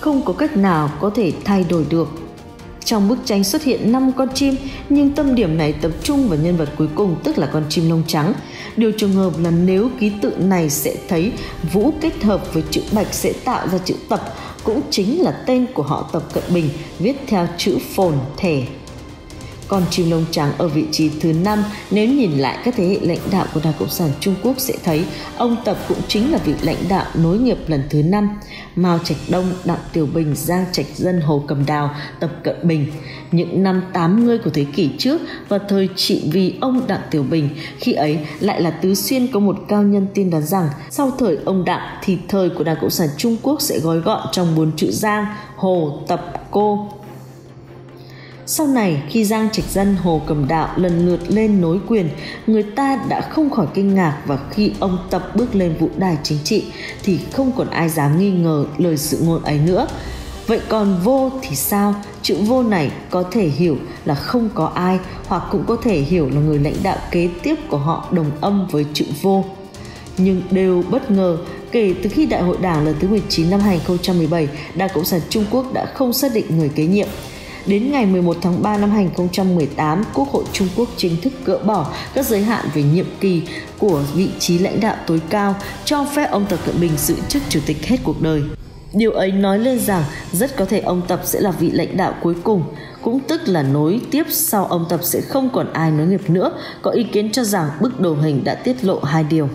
Không có cách nào có thể thay đổi được. Trong bức tranh xuất hiện 5 con chim, nhưng tâm điểm này tập trung vào nhân vật cuối cùng tức là con chim lông trắng. Điều trường hợp là nếu ký tự này sẽ thấy vũ kết hợp với chữ bạch sẽ tạo ra chữ tập, cũng chính là tên của họ Tập Cận Bình viết theo chữ phồn thể còn chim lông trắng ở vị trí thứ năm nếu nhìn lại các thế hệ lãnh đạo của Đảng Cộng sản Trung Quốc sẽ thấy ông Tập cũng chính là vị lãnh đạo nối nghiệp lần thứ năm. Mao Trạch Đông, Đặng Tiểu Bình, Giang Trạch Dân, Hồ Cầm Đào, Tập Cận Bình. Những năm 80 của thế kỷ trước và thời trị vì ông Đặng Tiểu Bình, khi ấy lại là Tứ Xuyên có một cao nhân tin đoán rằng sau thời ông Đặng thì thời của Đảng Cộng sản Trung Quốc sẽ gói gọn trong bốn chữ Giang, Hồ, Tập, Cô, sau này khi Giang Trạch Dân Hồ Cầm Đạo lần lượt lên nối quyền, người ta đã không khỏi kinh ngạc và khi ông Tập bước lên vũ đài chính trị thì không còn ai dám nghi ngờ lời sự ngôn ấy nữa. Vậy còn vô thì sao? Chữ vô này có thể hiểu là không có ai hoặc cũng có thể hiểu là người lãnh đạo kế tiếp của họ đồng âm với chữ vô. Nhưng đều bất ngờ kể từ khi Đại hội Đảng lần thứ 19 năm 2017, Đảng Cộng sản Trung Quốc đã không xác định người kế nhiệm. Đến ngày 11 tháng 3 năm 2018, Quốc hội Trung Quốc chính thức gỡ bỏ các giới hạn về nhiệm kỳ của vị trí lãnh đạo tối cao, cho phép ông Tập Cận Bình giữ chức chủ tịch hết cuộc đời. Điều ấy nói lên rằng rất có thể ông Tập sẽ là vị lãnh đạo cuối cùng, cũng tức là nối tiếp sau ông Tập sẽ không còn ai nối nghiệp nữa. Có ý kiến cho rằng bức đồ hình đã tiết lộ hai điều.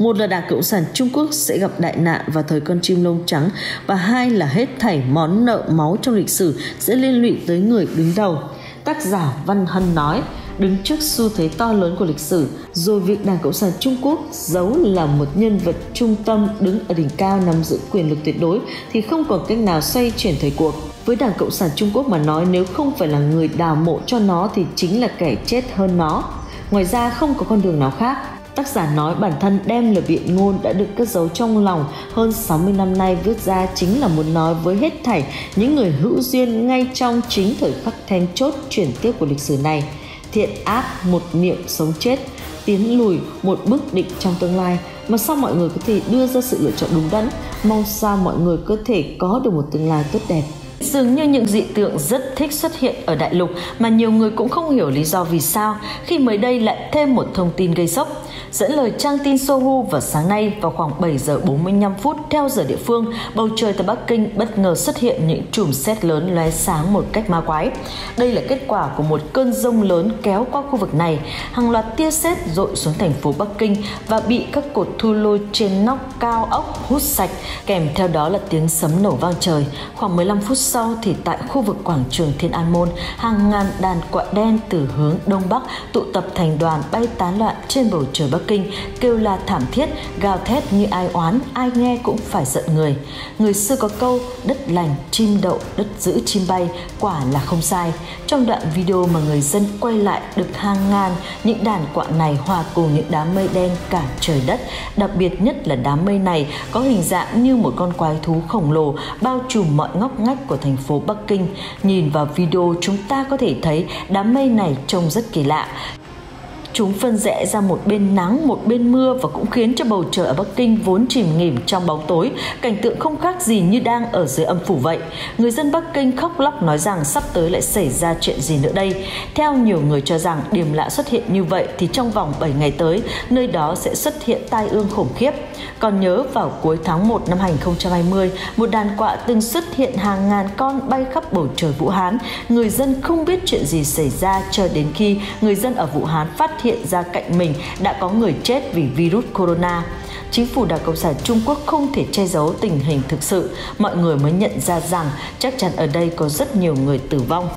Một là Đảng Cộng sản Trung Quốc sẽ gặp đại nạn vào thời con chim lông trắng và hai là hết thảy món nợ máu trong lịch sử sẽ liên lụy tới người đứng đầu. Tác giả Văn Hân nói, đứng trước xu thế to lớn của lịch sử, rồi việc Đảng Cộng sản Trung Quốc giấu là một nhân vật trung tâm đứng ở đỉnh cao nắm giữ quyền lực tuyệt đối thì không còn cách nào xoay chuyển thời cuộc. Với Đảng Cộng sản Trung Quốc mà nói nếu không phải là người đào mộ cho nó thì chính là kẻ chết hơn nó. Ngoài ra không có con đường nào khác Tác giả nói bản thân đem lời biện ngôn đã được cất giấu trong lòng. Hơn 60 năm nay viết ra chính là muốn nói với hết thảy những người hữu duyên ngay trong chính thời khắc then chốt chuyển tiếp của lịch sử này. Thiện ác một niệm sống chết, tiến lùi một bước định trong tương lai. Mà sao mọi người có thể đưa ra sự lựa chọn đúng đắn? Mong sao mọi người có thể có được một tương lai tốt đẹp. Dường như những dị tượng rất thích xuất hiện ở đại lục mà nhiều người cũng không hiểu lý do vì sao khi mới đây lại thêm một thông tin gây sốc. Dẫn lời trang tin Sohu vào sáng nay vào khoảng 7 giờ 45 phút theo giờ địa phương, bầu trời tại Bắc Kinh bất ngờ xuất hiện những chùm sét lớn lóe sáng một cách ma quái. Đây là kết quả của một cơn rông lớn kéo qua khu vực này. Hàng loạt tia sét dội xuống thành phố Bắc Kinh và bị các cột thu lôi trên nóc cao ốc hút sạch, kèm theo đó là tiếng sấm nổ vang trời. Khoảng 15 phút sau sau thì tại khu vực quảng trường Thiên An Môn, hàng ngàn đàn quạ đen từ hướng đông bắc tụ tập thành đoàn bay tán loạn trên bầu trời Bắc Kinh, kêu la thảm thiết, gào thét như ai oán, ai nghe cũng phải giận người. Người xưa có câu đất lành chim đậu, đất giữ chim bay, quả là không sai. Trong đoạn video mà người dân quay lại được hàng ngàn những đàn quạ này hòa cùng những đám mây đen cả trời đất. Đặc biệt nhất là đám mây này có hình dạng như một con quái thú khổng lồ bao trùm mọi ngóc ngách của thành thành phố Bắc Kinh. Nhìn vào video, chúng ta có thể thấy đám mây này trông rất kỳ lạ. Chúng phân rẽ ra một bên nắng, một bên mưa và cũng khiến cho bầu trời ở Bắc Kinh vốn chìm nghỉm trong bóng tối, cảnh tượng không khác gì như đang ở dưới âm phủ vậy. Người dân Bắc Kinh khóc lóc nói rằng sắp tới lại xảy ra chuyện gì nữa đây. Theo nhiều người cho rằng điểm lạ xuất hiện như vậy thì trong vòng 7 ngày tới, nơi đó sẽ xuất hiện tai ương khủng khiếp. Còn nhớ vào cuối tháng 1 năm 2020, một đàn quạ từng xuất hiện hàng ngàn con bay khắp bầu trời Vũ Hán. Người dân không biết chuyện gì xảy ra cho đến khi người dân ở Vũ Hán phát hiện ra cạnh mình đã có người chết vì virus corona chính phủ Đảng Cộng sản Trung Quốc không thể che giấu tình hình thực sự, mọi người mới nhận ra rằng chắc chắn ở đây có rất nhiều người tử vong.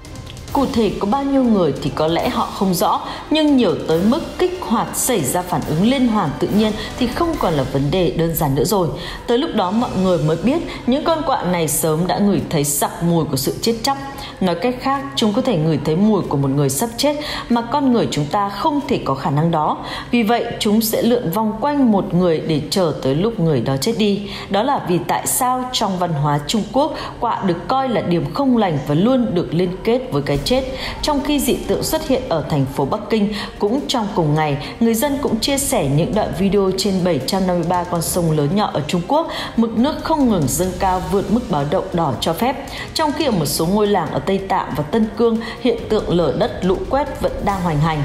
Cụ thể có bao nhiêu người thì có lẽ họ không rõ, nhưng nhiều tới mức kích hoạt xảy ra phản ứng liên hoàn tự nhiên thì không còn là vấn đề đơn giản nữa rồi. Tới lúc đó mọi người mới biết những con quạ này sớm đã ngửi thấy sặc mùi của sự chết chóc. Nói cách khác, chúng có thể ngửi thấy mùi của một người sắp chết mà con người chúng ta không thể có khả năng đó. Vì vậy, chúng sẽ lượn vòng quanh một người để chờ tới lúc người đó chết đi. Đó là vì tại sao trong văn hóa Trung Quốc, quạ được coi là điểm không lành và luôn được liên kết với cái chết. Trong khi dị tượng xuất hiện ở thành phố Bắc Kinh, cũng trong cùng ngày, người dân cũng chia sẻ những đoạn video trên 753 con sông lớn nhỏ ở Trung Quốc, mực nước không ngừng dâng cao vượt mức báo động đỏ cho phép. Trong khi ở một số ngôi làng ở Tây Tạng và Tân Cương, hiện tượng lở đất lũ quét vẫn đang hoành hành.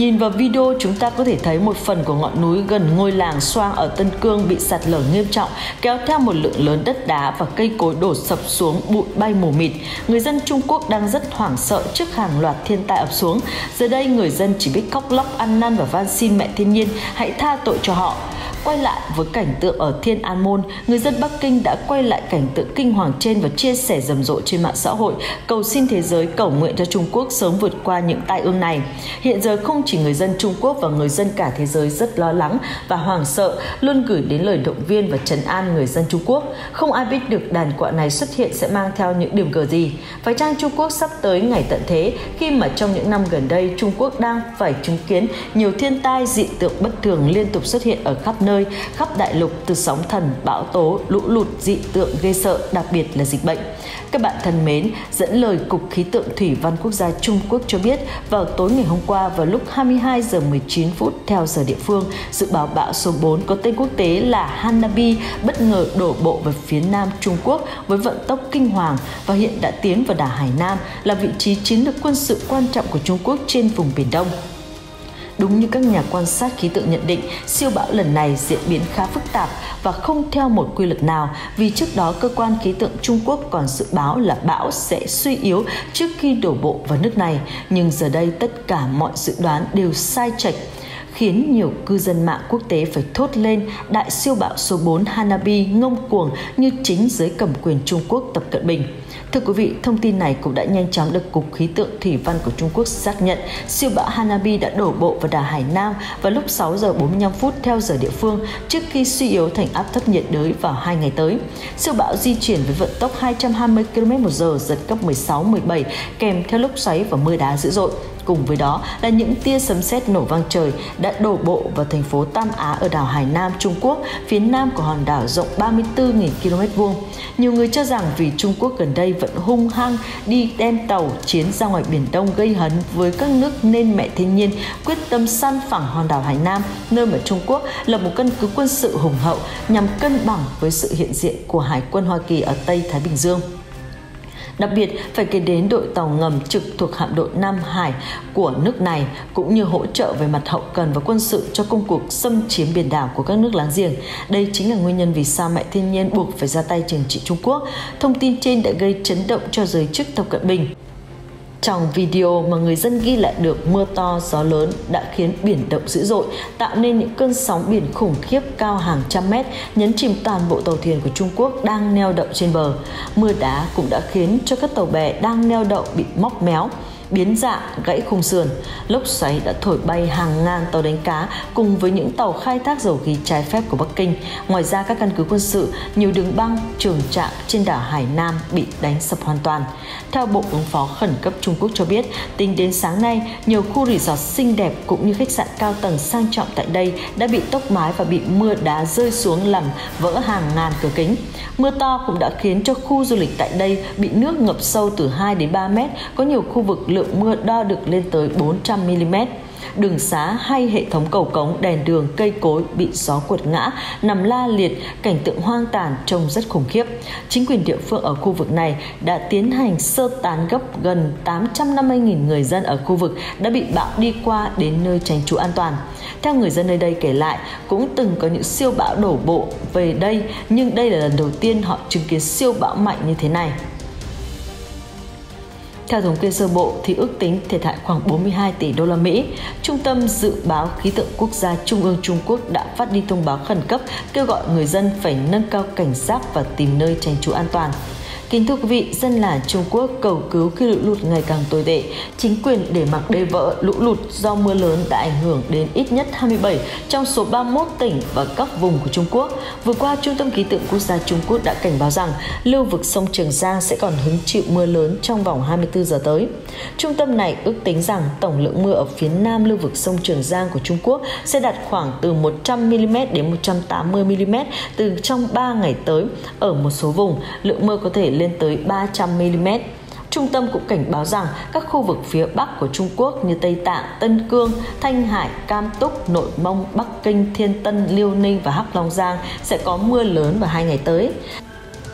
Nhìn vào video chúng ta có thể thấy một phần của ngọn núi gần ngôi làng Xoang ở Tân Cương bị sạt lở nghiêm trọng, kéo theo một lượng lớn đất đá và cây cối đổ sập xuống, bụi bay mù mịt. Người dân Trung Quốc đang rất hoảng sợ trước hàng loạt thiên tai ập xuống. Giờ đây người dân chỉ biết khóc lóc ăn năn và van xin mẹ thiên nhiên hãy tha tội cho họ. Quay lại với cảnh tượng ở Thiên An Môn, người dân Bắc Kinh đã quay lại cảnh tượng kinh hoàng trên và chia sẻ rầm rộ trên mạng xã hội, cầu xin thế giới cầu nguyện cho Trung Quốc sớm vượt qua những tai ương này. Hiện giờ không chỉ người dân Trung Quốc và người dân cả thế giới rất lo lắng và hoảng sợ, luôn gửi đến lời động viên và trấn an người dân Trung Quốc. Không ai biết được đàn quạ này xuất hiện sẽ mang theo những điểm cờ gì. Phải chăng Trung Quốc sắp tới ngày tận thế khi mà trong những năm gần đây Trung Quốc đang phải chứng kiến nhiều thiên tai dị tượng bất thường liên tục xuất hiện ở khắp nơi nơi khắp đại lục từ sóng thần, bão tố, lũ lụt, dị tượng gây sợ, đặc biệt là dịch bệnh. Các bạn thân mến, dẫn lời Cục Khí tượng Thủy văn Quốc gia Trung Quốc cho biết vào tối ngày hôm qua vào lúc 22 giờ 19 phút theo giờ địa phương, dự báo bão số 4 có tên quốc tế là Hanabi bất ngờ đổ bộ về phía nam Trung Quốc với vận tốc kinh hoàng và hiện đã tiến vào đảo Hải Nam là vị trí chiến lược quân sự quan trọng của Trung Quốc trên vùng Biển Đông. Đúng như các nhà quan sát khí tượng nhận định, siêu bão lần này diễn biến khá phức tạp và không theo một quy luật nào vì trước đó cơ quan khí tượng Trung Quốc còn dự báo là bão sẽ suy yếu trước khi đổ bộ vào nước này. Nhưng giờ đây tất cả mọi dự đoán đều sai chệch khiến nhiều cư dân mạng quốc tế phải thốt lên đại siêu bão số 4 Hanabi ngông cuồng như chính giới cầm quyền Trung Quốc Tập Cận Bình. Thưa quý vị, thông tin này cũng đã nhanh chóng được Cục Khí tượng Thủy văn của Trung Quốc xác nhận siêu bão Hanabi đã đổ bộ vào đảo Hải Nam vào lúc 6 giờ 45 phút theo giờ địa phương trước khi suy yếu thành áp thấp nhiệt đới vào hai ngày tới. Siêu bão di chuyển với vận tốc 220 km/h, giật cấp 16-17 kèm theo lốc xoáy và mưa đá dữ dội. Cùng với đó là những tia sấm sét nổ vang trời đã đổ bộ vào thành phố Tam Á ở đảo Hải Nam, Trung Quốc, phía nam của hòn đảo rộng 34.000 km vuông. Nhiều người cho rằng vì Trung Quốc gần đây vẫn hung hăng đi đem tàu chiến ra ngoài Biển Đông gây hấn với các nước nên mẹ thiên nhiên quyết tâm săn phẳng hòn đảo Hải Nam, nơi mà Trung Quốc là một căn cứ quân sự hùng hậu nhằm cân bằng với sự hiện diện của Hải quân Hoa Kỳ ở Tây Thái Bình Dương. Đặc biệt, phải kể đến đội tàu ngầm trực thuộc hạm đội Nam Hải của nước này, cũng như hỗ trợ về mặt hậu cần và quân sự cho công cuộc xâm chiếm biển đảo của các nước láng giềng. Đây chính là nguyên nhân vì sao mẹ thiên nhiên buộc phải ra tay trừng trị Trung Quốc. Thông tin trên đã gây chấn động cho giới chức Tập Cận Bình. Trong video mà người dân ghi lại được mưa to, gió lớn đã khiến biển động dữ dội, tạo nên những cơn sóng biển khủng khiếp cao hàng trăm mét, nhấn chìm toàn bộ tàu thuyền của Trung Quốc đang neo đậu trên bờ. Mưa đá cũng đã khiến cho các tàu bè đang neo đậu bị móc méo biến dạng, gãy khung sườn. Lốc xoáy đã thổi bay hàng ngàn tàu đánh cá cùng với những tàu khai thác dầu khí trái phép của Bắc Kinh. Ngoài ra các căn cứ quân sự, nhiều đường băng, trường trạm trên đảo Hải Nam bị đánh sập hoàn toàn. Theo Bộ ứng phó khẩn cấp Trung Quốc cho biết, tính đến sáng nay, nhiều khu resort xinh đẹp cũng như khách sạn cao tầng sang trọng tại đây đã bị tốc mái và bị mưa đá rơi xuống làm vỡ hàng ngàn cửa kính. Mưa to cũng đã khiến cho khu du lịch tại đây bị nước ngập sâu từ 2 đến 3 mét, có nhiều khu vực lượng mưa đo được lên tới 400 mm. đường xá hay hệ thống cầu cống, đèn đường, cây cối bị gió quật ngã, nằm la liệt, cảnh tượng hoang tàn trông rất khủng khiếp. Chính quyền địa phương ở khu vực này đã tiến hành sơ tán gấp gần 850.000 người dân ở khu vực đã bị bão đi qua đến nơi tránh trú an toàn. Theo người dân nơi đây kể lại, cũng từng có những siêu bão đổ bộ về đây, nhưng đây là lần đầu tiên họ chứng kiến siêu bão mạnh như thế này. Theo thống kê sơ bộ thì ước tính thiệt hại khoảng 42 tỷ đô la Mỹ. Trung tâm Dự báo Khí tượng Quốc gia Trung ương Trung Quốc đã phát đi thông báo khẩn cấp kêu gọi người dân phải nâng cao cảnh giác và tìm nơi tránh trú an toàn. Kính thưa quý vị, dân làng Trung Quốc cầu cứu khi lũ lụt ngày càng tồi tệ. Chính quyền để mặc đê vỡ lũ lụt do mưa lớn đã ảnh hưởng đến ít nhất 27 trong số 31 tỉnh và các vùng của Trung Quốc. Vừa qua, Trung tâm Khí tượng Quốc gia Trung Quốc đã cảnh báo rằng lưu vực sông Trường Giang sẽ còn hứng chịu mưa lớn trong vòng 24 giờ tới. Trung tâm này ước tính rằng tổng lượng mưa ở phía nam lưu vực sông Trường Giang của Trung Quốc sẽ đạt khoảng từ 100mm đến 180mm từ trong 3 ngày tới. Ở một số vùng, lượng mưa có thể lên tới 300 mm. Trung tâm cũng cảnh báo rằng các khu vực phía Bắc của Trung Quốc như Tây Tạng, Tân Cương, Thanh Hải, Cam Túc, Nội Mông, Bắc Kinh, Thiên Tân, Liêu Ninh và Hắc Long Giang sẽ có mưa lớn vào hai ngày tới.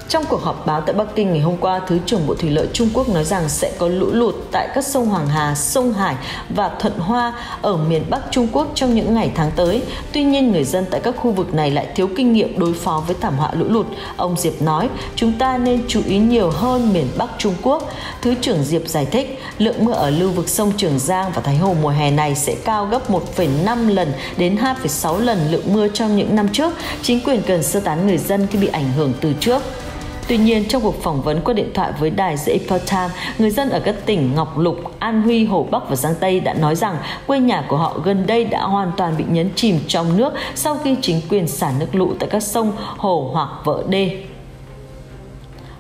Trong cuộc họp báo tại Bắc Kinh ngày hôm qua, Thứ trưởng Bộ Thủy lợi Trung Quốc nói rằng sẽ có lũ lụt tại các sông Hoàng Hà, sông Hải và Thuận Hoa ở miền Bắc Trung Quốc trong những ngày tháng tới. Tuy nhiên, người dân tại các khu vực này lại thiếu kinh nghiệm đối phó với thảm họa lũ lụt. Ông Diệp nói, chúng ta nên chú ý nhiều hơn miền Bắc Trung Quốc. Thứ trưởng Diệp giải thích, lượng mưa ở lưu vực sông Trường Giang và Thái Hồ mùa hè này sẽ cao gấp 1,5 lần đến 2,6 lần lượng mưa trong những năm trước. Chính quyền cần sơ tán người dân khi bị ảnh hưởng từ trước. Tuy nhiên, trong cuộc phỏng vấn qua điện thoại với đài The Epoch Times, người dân ở các tỉnh Ngọc Lục, An Huy, Hồ Bắc và Giang Tây đã nói rằng quê nhà của họ gần đây đã hoàn toàn bị nhấn chìm trong nước sau khi chính quyền xả nước lũ tại các sông, hồ hoặc vỡ đê.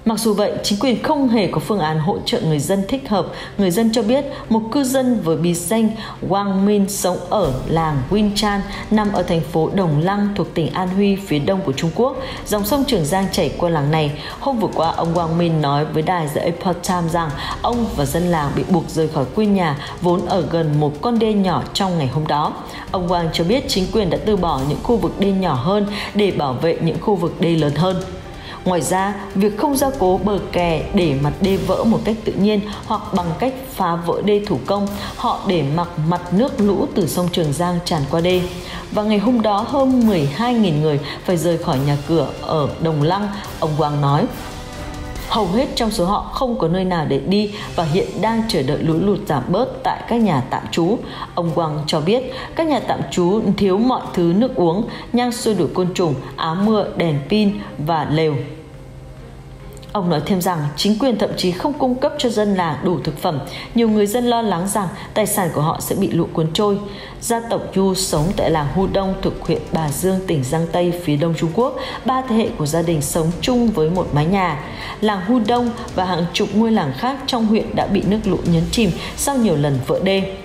Mặc dù vậy, chính quyền không hề có phương án hỗ trợ người dân thích hợp. Người dân cho biết một cư dân với bí danh Wang Min sống ở làng Winchan nằm ở thành phố Đồng Lăng thuộc tỉnh An Huy phía đông của Trung Quốc. Dòng sông Trường Giang chảy qua làng này. Hôm vừa qua, ông Wang Min nói với đài The Epoch Times rằng ông và dân làng bị buộc rời khỏi quê nhà vốn ở gần một con đê nhỏ trong ngày hôm đó. Ông Wang cho biết chính quyền đã từ bỏ những khu vực đê nhỏ hơn để bảo vệ những khu vực đê lớn hơn. Ngoài ra, việc không gia cố bờ kè để mặt đê vỡ một cách tự nhiên hoặc bằng cách phá vỡ đê thủ công, họ để mặc mặt nước lũ từ sông Trường Giang tràn qua đê. Và ngày hôm đó hơn 12.000 người phải rời khỏi nhà cửa ở Đồng Lăng, ông Quang nói. Hầu hết trong số họ không có nơi nào để đi và hiện đang chờ đợi lũ lụt giảm bớt tại các nhà tạm trú. Ông Quang cho biết các nhà tạm trú thiếu mọi thứ nước uống, nhang xua đuổi côn trùng, áo mưa, đèn pin và lều. Ông nói thêm rằng chính quyền thậm chí không cung cấp cho dân làng đủ thực phẩm. Nhiều người dân lo lắng rằng tài sản của họ sẽ bị lũ cuốn trôi. Gia tộc Yu sống tại làng Hu Đông thuộc huyện Bà Dương, tỉnh Giang Tây, phía đông Trung Quốc. Ba thế hệ của gia đình sống chung với một mái nhà. Làng Hu Đông và hàng chục ngôi làng khác trong huyện đã bị nước lũ nhấn chìm sau nhiều lần vỡ đê.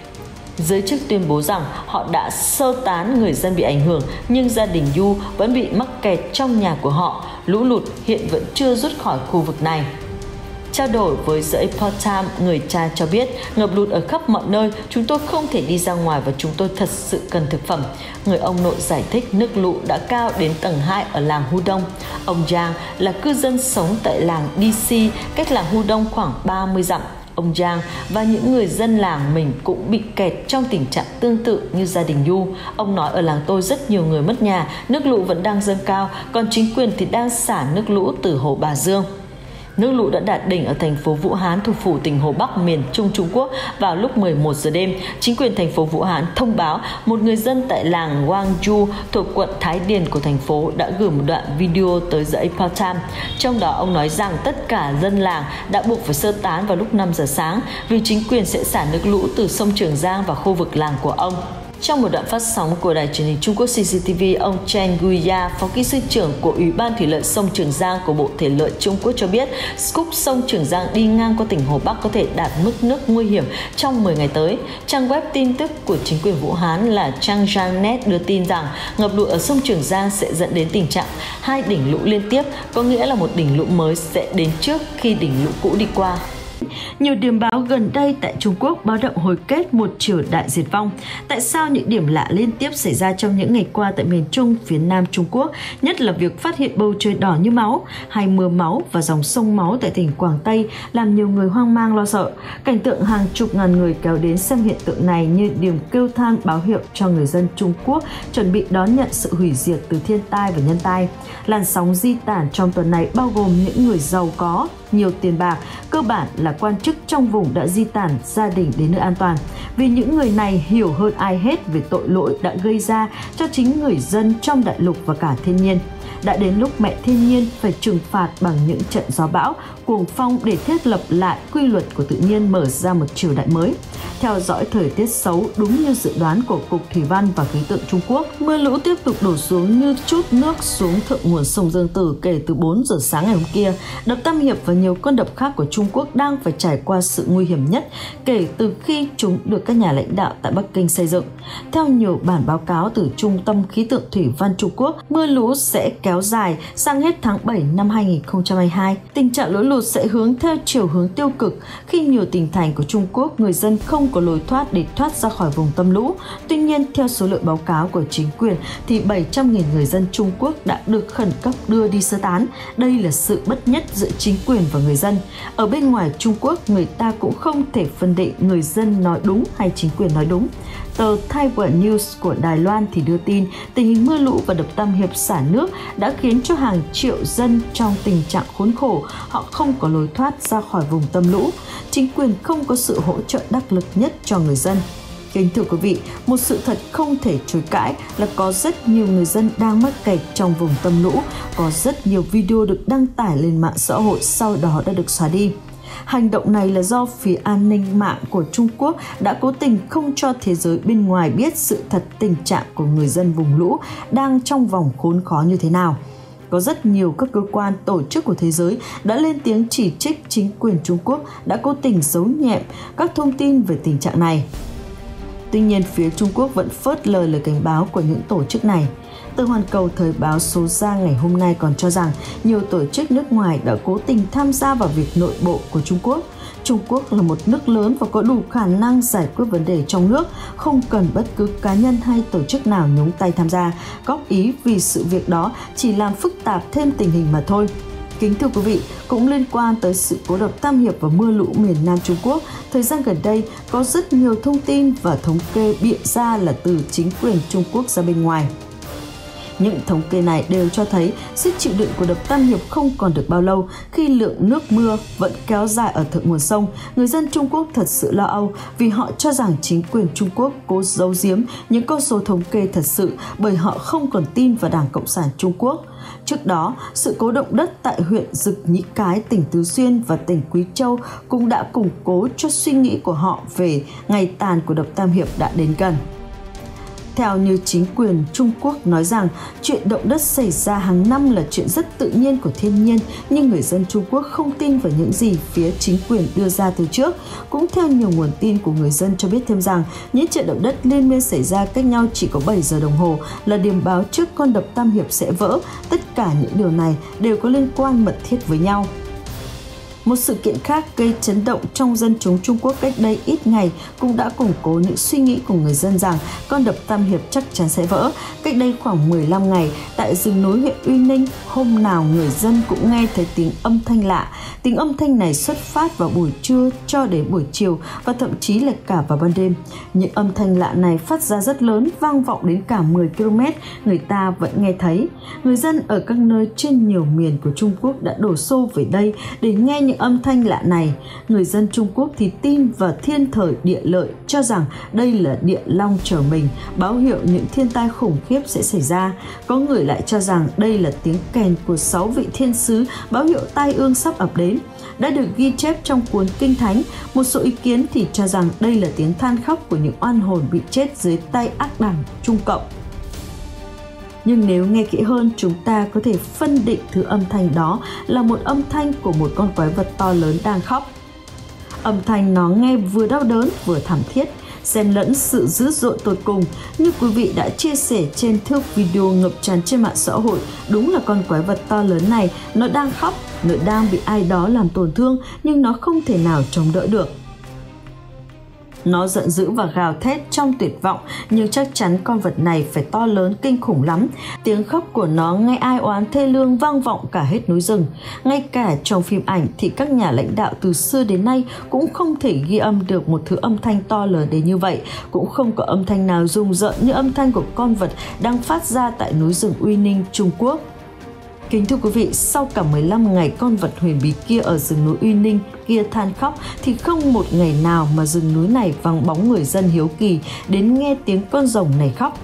Giới chức tuyên bố rằng họ đã sơ tán người dân bị ảnh hưởng nhưng gia đình Yu vẫn bị mắc kẹt trong nhà của họ. Lũ lụt hiện vẫn chưa rút khỏi khu vực này. Trao đổi với The Epoch người cha cho biết ngập lụt ở khắp mọi nơi, chúng tôi không thể đi ra ngoài và chúng tôi thật sự cần thực phẩm. Người ông nội giải thích nước lũ đã cao đến tầng 2 ở làng Hu Đông. Ông Giang là cư dân sống tại làng DC, cách làng Hu Đông khoảng 30 dặm Ông Giang và những người dân làng mình cũng bị kẹt trong tình trạng tương tự như gia đình Nhu. Ông nói ở làng tôi rất nhiều người mất nhà, nước lũ vẫn đang dâng cao, còn chính quyền thì đang xả nước lũ từ hồ Bà Dương. Nước lũ đã đạt đỉnh ở thành phố Vũ Hán thuộc phủ tỉnh Hồ Bắc, miền Trung Trung Quốc vào lúc 11 giờ đêm. Chính quyền thành phố Vũ Hán thông báo một người dân tại làng Wangju thuộc quận Thái Điền của thành phố đã gửi một đoạn video tới The Epoch Times. Trong đó, ông nói rằng tất cả dân làng đã buộc phải sơ tán vào lúc 5 giờ sáng vì chính quyền sẽ xả nước lũ từ sông Trường Giang vào khu vực làng của ông. Trong một đoạn phát sóng của đài truyền hình Trung Quốc CCTV, ông Chen Guiya, phó kỹ sư trưởng của Ủy ban Thủy lợi sông Trường Giang của Bộ Thể lợi Trung Quốc cho biết, scoop sông Trường Giang đi ngang qua tỉnh Hồ Bắc có thể đạt mức nước nguy hiểm trong 10 ngày tới. Trang web tin tức của chính quyền Vũ Hán là Trang Giang đưa tin rằng ngập lụt ở sông Trường Giang sẽ dẫn đến tình trạng hai đỉnh lũ liên tiếp, có nghĩa là một đỉnh lũ mới sẽ đến trước khi đỉnh lũ cũ đi qua. Nhiều điểm báo gần đây tại Trung Quốc báo động hồi kết một triều đại diệt vong. Tại sao những điểm lạ liên tiếp xảy ra trong những ngày qua tại miền Trung, phía Nam Trung Quốc, nhất là việc phát hiện bầu trời đỏ như máu, hay mưa máu và dòng sông máu tại tỉnh Quảng Tây làm nhiều người hoang mang lo sợ. Cảnh tượng hàng chục ngàn người kéo đến xem hiện tượng này như điểm kêu than báo hiệu cho người dân Trung Quốc chuẩn bị đón nhận sự hủy diệt từ thiên tai và nhân tai. Làn sóng di tản trong tuần này bao gồm những người giàu có, nhiều tiền bạc, cơ bản là quan chức trong vùng đã di tản gia đình đến nơi an toàn. Vì những người này hiểu hơn ai hết về tội lỗi đã gây ra cho chính người dân trong đại lục và cả thiên nhiên đã đến lúc mẹ thiên nhiên phải trừng phạt bằng những trận gió bão, cuồng phong để thiết lập lại quy luật của tự nhiên mở ra một triều đại mới. Theo dõi thời tiết xấu đúng như dự đoán của Cục Thủy văn và Khí tượng Trung Quốc, mưa lũ tiếp tục đổ xuống như chút nước xuống thượng nguồn sông Dương Tử kể từ 4 giờ sáng ngày hôm kia. Đập Tam Hiệp và nhiều con đập khác của Trung Quốc đang phải trải qua sự nguy hiểm nhất kể từ khi chúng được các nhà lãnh đạo tại Bắc Kinh xây dựng. Theo nhiều bản báo cáo từ Trung tâm Khí tượng Thủy văn Trung Quốc, mưa lũ sẽ kéo dài sang hết tháng 7 năm 2022. Tình trạng lũ lụt sẽ hướng theo chiều hướng tiêu cực khi nhiều tỉnh thành của Trung Quốc người dân không có lối thoát để thoát ra khỏi vùng tâm lũ. Tuy nhiên, theo số liệu báo cáo của chính quyền thì 700.000 người dân Trung Quốc đã được khẩn cấp đưa đi sơ tán. Đây là sự bất nhất giữa chính quyền và người dân. Ở bên ngoài Trung Quốc, người ta cũng không thể phân định người dân nói đúng hay chính quyền nói đúng. Tờ Taiwan News của Đài Loan thì đưa tin tình hình mưa lũ và đập Tam Hiệp xả nước đã khiến cho hàng triệu dân trong tình trạng khốn khổ, họ không có lối thoát ra khỏi vùng tâm lũ. Chính quyền không có sự hỗ trợ đắc lực nhất cho người dân. Kính thưa quý vị, một sự thật không thể chối cãi là có rất nhiều người dân đang mắc kẹt trong vùng tâm lũ, có rất nhiều video được đăng tải lên mạng xã hội sau đó đã được xóa đi. Hành động này là do phía an ninh mạng của Trung Quốc đã cố tình không cho thế giới bên ngoài biết sự thật tình trạng của người dân vùng lũ đang trong vòng khốn khó như thế nào có rất nhiều các cơ quan tổ chức của thế giới đã lên tiếng chỉ trích chính quyền Trung Quốc đã cố tình giấu nhẹm các thông tin về tình trạng này. Tuy nhiên, phía Trung Quốc vẫn phớt lờ lời cảnh báo của những tổ chức này. Tờ Hoàn Cầu Thời báo số ra ngày hôm nay còn cho rằng nhiều tổ chức nước ngoài đã cố tình tham gia vào việc nội bộ của Trung Quốc. Trung Quốc là một nước lớn và có đủ khả năng giải quyết vấn đề trong nước, không cần bất cứ cá nhân hay tổ chức nào nhúng tay tham gia, góp ý vì sự việc đó chỉ làm phức tạp thêm tình hình mà thôi. Kính thưa quý vị, cũng liên quan tới sự cố độc Tam Hiệp và mưa lũ miền Nam Trung Quốc, thời gian gần đây có rất nhiều thông tin và thống kê bịa ra là từ chính quyền Trung Quốc ra bên ngoài. Những thống kê này đều cho thấy sức chịu đựng của đập Tam Hiệp không còn được bao lâu khi lượng nước mưa vẫn kéo dài ở thượng nguồn sông. Người dân Trung Quốc thật sự lo âu vì họ cho rằng chính quyền Trung Quốc cố giấu giếm những con số thống kê thật sự bởi họ không còn tin vào Đảng Cộng sản Trung Quốc. Trước đó, sự cố động đất tại huyện Dực Nhĩ Cái, tỉnh Tứ Xuyên và tỉnh Quý Châu cũng đã củng cố cho suy nghĩ của họ về ngày tàn của đập Tam Hiệp đã đến gần. Theo như chính quyền Trung Quốc nói rằng, chuyện động đất xảy ra hàng năm là chuyện rất tự nhiên của thiên nhiên, nhưng người dân Trung Quốc không tin vào những gì phía chính quyền đưa ra từ trước. Cũng theo nhiều nguồn tin của người dân cho biết thêm rằng, những trận động đất liên miên xảy ra cách nhau chỉ có 7 giờ đồng hồ là điểm báo trước con đập Tam Hiệp sẽ vỡ. Tất cả những điều này đều có liên quan mật thiết với nhau. Một sự kiện khác gây chấn động trong dân chúng Trung Quốc cách đây ít ngày cũng đã củng cố những suy nghĩ của người dân rằng con đập Tam Hiệp chắc chắn sẽ vỡ. Cách đây khoảng 15 ngày, tại rừng núi huyện Uy Ninh, hôm nào người dân cũng nghe thấy tiếng âm thanh lạ. Tiếng âm thanh này xuất phát vào buổi trưa cho đến buổi chiều và thậm chí là cả vào ban đêm. Những âm thanh lạ này phát ra rất lớn, vang vọng đến cả 10 km, người ta vẫn nghe thấy. Người dân ở các nơi trên nhiều miền của Trung Quốc đã đổ xô về đây để nghe những những âm thanh lạ này, người dân Trung Quốc thì tin vào thiên thời địa lợi cho rằng đây là địa long trở mình, báo hiệu những thiên tai khủng khiếp sẽ xảy ra. Có người lại cho rằng đây là tiếng kèn của sáu vị thiên sứ báo hiệu tai ương sắp ập đến đã được ghi chép trong cuốn Kinh Thánh. Một số ý kiến thì cho rằng đây là tiếng than khóc của những oan hồn bị chết dưới tay ác đảng Trung Cộng nhưng nếu nghe kỹ hơn chúng ta có thể phân định thứ âm thanh đó là một âm thanh của một con quái vật to lớn đang khóc âm thanh nó nghe vừa đau đớn vừa thảm thiết xen lẫn sự dữ dội tột cùng. Như quý vị đã chia sẻ trên thước video ngập tràn trên mạng xã hội, đúng là con quái vật to lớn này, nó đang khóc, nó đang bị ai đó làm tổn thương nhưng nó không thể nào chống đỡ được. Nó giận dữ và gào thét trong tuyệt vọng, nhưng chắc chắn con vật này phải to lớn kinh khủng lắm. Tiếng khóc của nó nghe ai oán thê lương vang vọng cả hết núi rừng. Ngay cả trong phim ảnh thì các nhà lãnh đạo từ xưa đến nay cũng không thể ghi âm được một thứ âm thanh to lớn đến như vậy. Cũng không có âm thanh nào rùng rợn như âm thanh của con vật đang phát ra tại núi rừng Uy Ninh, Trung Quốc. Kính thưa quý vị, sau cả 15 ngày con vật huyền bí kia ở rừng núi Uy Ninh kia than khóc thì không một ngày nào mà rừng núi này vắng bóng người dân hiếu kỳ đến nghe tiếng con rồng này khóc.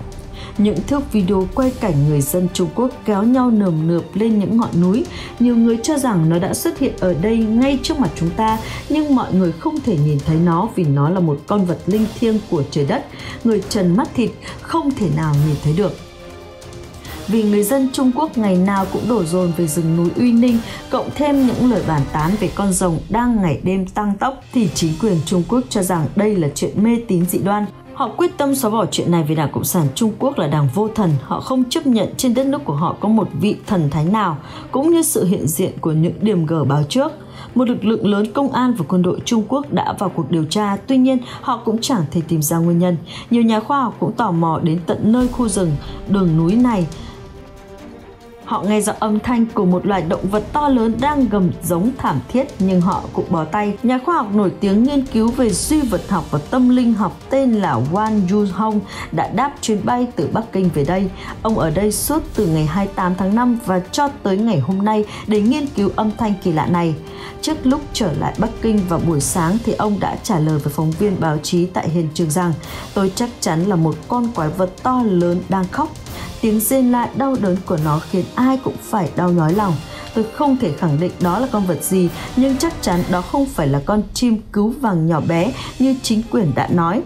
Những thước video quay cảnh người dân Trung Quốc kéo nhau nườm nượp lên những ngọn núi. Nhiều người cho rằng nó đã xuất hiện ở đây ngay trước mặt chúng ta, nhưng mọi người không thể nhìn thấy nó vì nó là một con vật linh thiêng của trời đất. Người trần mắt thịt không thể nào nhìn thấy được vì người dân Trung Quốc ngày nào cũng đổ dồn về rừng núi Uy Ninh, cộng thêm những lời bàn tán về con rồng đang ngày đêm tăng tốc thì chính quyền Trung Quốc cho rằng đây là chuyện mê tín dị đoan. Họ quyết tâm xóa bỏ chuyện này vì Đảng Cộng sản Trung Quốc là đảng vô thần, họ không chấp nhận trên đất nước của họ có một vị thần thánh nào, cũng như sự hiện diện của những điểm gở báo trước. Một lực lượng lớn công an và quân đội Trung Quốc đã vào cuộc điều tra, tuy nhiên họ cũng chẳng thể tìm ra nguyên nhân. Nhiều nhà khoa học cũng tò mò đến tận nơi khu rừng, đường núi này Họ nghe rõ âm thanh của một loài động vật to lớn đang gầm giống thảm thiết, nhưng họ cũng bó tay. Nhà khoa học nổi tiếng nghiên cứu về duy vật học và tâm linh học tên là Wang Yuhong đã đáp chuyến bay từ Bắc Kinh về đây. Ông ở đây suốt từ ngày 28 tháng 5 và cho tới ngày hôm nay để nghiên cứu âm thanh kỳ lạ này. Trước lúc trở lại Bắc Kinh vào buổi sáng thì ông đã trả lời với phóng viên báo chí tại hiện trường rằng, tôi chắc chắn là một con quái vật to lớn đang khóc Tiếng rên la đau đớn của nó khiến ai cũng phải đau nhói lòng. Tôi không thể khẳng định đó là con vật gì, nhưng chắc chắn đó không phải là con chim cứu vàng nhỏ bé như chính quyền đã nói.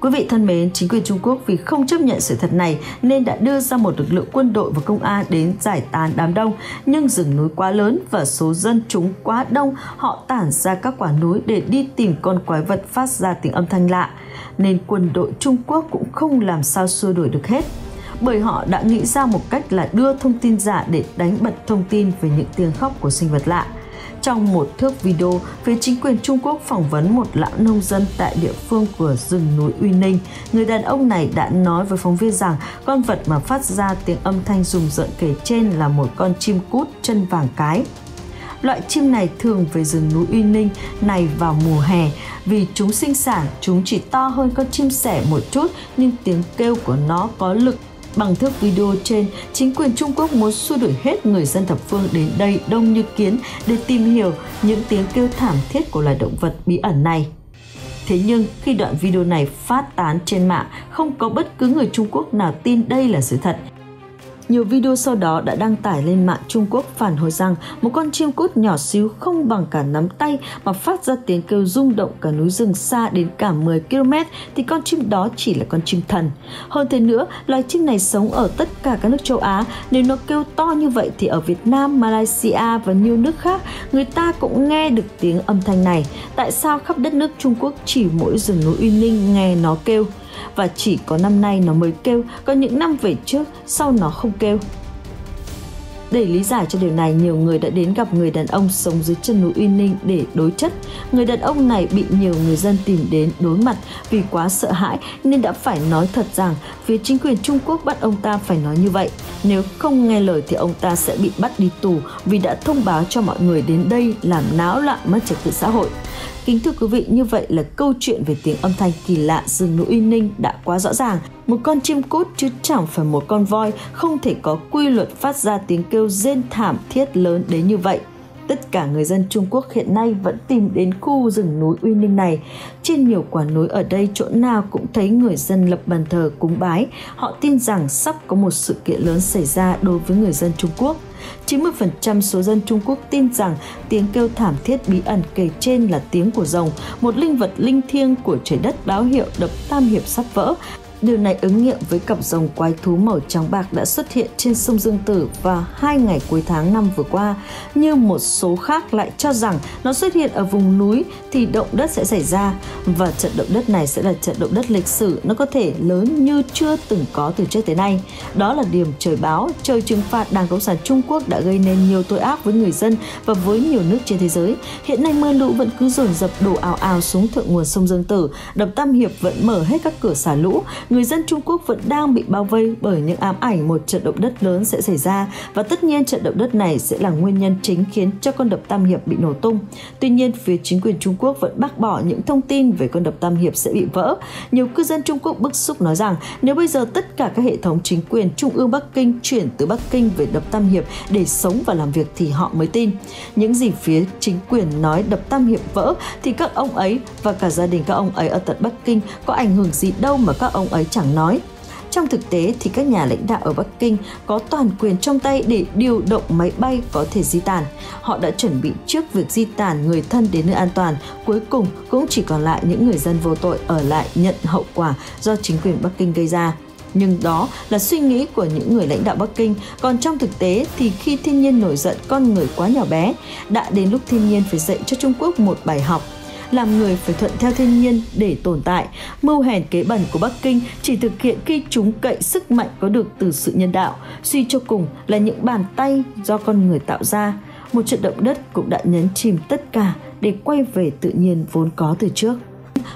Quý vị thân mến, chính quyền Trung Quốc vì không chấp nhận sự thật này nên đã đưa ra một lực lượng quân đội và công an đến giải tán đám đông. Nhưng rừng núi quá lớn và số dân chúng quá đông, họ tản ra các quả núi để đi tìm con quái vật phát ra tiếng âm thanh lạ. Nên quân đội Trung Quốc cũng không làm sao xua đuổi được hết bởi họ đã nghĩ ra một cách là đưa thông tin giả để đánh bật thông tin về những tiếng khóc của sinh vật lạ. Trong một thước video, phía chính quyền Trung Quốc phỏng vấn một lão nông dân tại địa phương của rừng núi Uy Ninh. Người đàn ông này đã nói với phóng viên rằng con vật mà phát ra tiếng âm thanh rùng rợn kể trên là một con chim cút chân vàng cái. Loại chim này thường về rừng núi Uy Ninh này vào mùa hè vì chúng sinh sản, chúng chỉ to hơn con chim sẻ một chút nhưng tiếng kêu của nó có lực Bằng thước video trên, chính quyền Trung Quốc muốn xua đuổi hết người dân thập phương đến đây đông như kiến để tìm hiểu những tiếng kêu thảm thiết của loài động vật bí ẩn này. Thế nhưng khi đoạn video này phát tán trên mạng, không có bất cứ người Trung Quốc nào tin đây là sự thật nhiều video sau đó đã đăng tải lên mạng Trung Quốc phản hồi rằng một con chim cút nhỏ xíu không bằng cả nắm tay mà phát ra tiếng kêu rung động cả núi rừng xa đến cả 10 km thì con chim đó chỉ là con chim thần. Hơn thế nữa, loài chim này sống ở tất cả các nước châu Á. Nếu nó kêu to như vậy thì ở Việt Nam, Malaysia và nhiều nước khác, người ta cũng nghe được tiếng âm thanh này. Tại sao khắp đất nước Trung Quốc chỉ mỗi rừng núi Uy Ninh nghe nó kêu? Và chỉ có năm nay nó mới kêu, còn những năm về trước sau nó không kêu. Để lý giải cho điều này, nhiều người đã đến gặp người đàn ông sống dưới chân núi Uy Ninh để đối chất. Người đàn ông này bị nhiều người dân tìm đến đối mặt vì quá sợ hãi nên đã phải nói thật rằng phía chính quyền Trung Quốc bắt ông ta phải nói như vậy. Nếu không nghe lời thì ông ta sẽ bị bắt đi tù vì đã thông báo cho mọi người đến đây làm náo loạn mất trật tự xã hội. Kính thưa quý vị, như vậy là câu chuyện về tiếng âm thanh kỳ lạ rừng núi Uy Ninh đã quá rõ ràng. Một con chim cút chứ chẳng phải một con voi không thể có quy luật phát ra tiếng kêu rên thảm thiết lớn đến như vậy. Tất cả người dân Trung Quốc hiện nay vẫn tìm đến khu rừng núi Uy Ninh này. Trên nhiều quả núi ở đây chỗ nào cũng thấy người dân lập bàn thờ cúng bái. Họ tin rằng sắp có một sự kiện lớn xảy ra đối với người dân Trung Quốc. 90% số dân Trung Quốc tin rằng tiếng kêu thảm thiết bí ẩn kể trên là tiếng của rồng, một linh vật linh thiêng của trời đất báo hiệu đập tam hiệp sắp vỡ. Điều này ứng nghiệm với cặp rồng quái thú màu trắng bạc đã xuất hiện trên sông Dương Tử vào hai ngày cuối tháng năm vừa qua. Như một số khác lại cho rằng nó xuất hiện ở vùng núi thì động đất sẽ xảy ra và trận động đất này sẽ là trận động đất lịch sử nó có thể lớn như chưa từng có từ trước tới nay. Đó là điểm trời báo, trời trừng phạt Đảng Cộng sản Trung Quốc đã gây nên nhiều tội ác với người dân và với nhiều nước trên thế giới. Hiện nay mưa lũ vẫn cứ dồn dập đổ ào ào xuống thượng nguồn sông Dương Tử, đập Tam Hiệp vẫn mở hết các cửa xả lũ. Người dân Trung Quốc vẫn đang bị bao vây bởi những ám ảnh một trận động đất lớn sẽ xảy ra và tất nhiên trận động đất này sẽ là nguyên nhân chính khiến cho con đập Tam Hiệp bị nổ tung. Tuy nhiên, phía chính quyền Trung Quốc vẫn bác bỏ những thông tin về con đập Tam Hiệp sẽ bị vỡ. Nhiều cư dân Trung Quốc bức xúc nói rằng nếu bây giờ tất cả các hệ thống chính quyền trung ương Bắc Kinh chuyển từ Bắc Kinh về đập Tam Hiệp để sống và làm việc thì họ mới tin. Những gì phía chính quyền nói đập Tam Hiệp vỡ thì các ông ấy và cả gia đình các ông ấy ở tận Bắc Kinh có ảnh hưởng gì đâu mà các ông ấy chẳng nói. Trong thực tế thì các nhà lãnh đạo ở Bắc Kinh có toàn quyền trong tay để điều động máy bay có thể di tản. Họ đã chuẩn bị trước việc di tản người thân đến nơi an toàn. Cuối cùng cũng chỉ còn lại những người dân vô tội ở lại nhận hậu quả do chính quyền Bắc Kinh gây ra nhưng đó là suy nghĩ của những người lãnh đạo Bắc Kinh, còn trong thực tế thì khi thiên nhiên nổi giận con người quá nhỏ bé, đã đến lúc thiên nhiên phải dạy cho Trung Quốc một bài học làm người phải thuận theo thiên nhiên để tồn tại. Mưu hèn kế bẩn của Bắc Kinh chỉ thực hiện khi chúng cậy sức mạnh có được từ sự nhân đạo, suy cho cùng là những bàn tay do con người tạo ra. Một trận động đất cũng đã nhấn chìm tất cả để quay về tự nhiên vốn có từ trước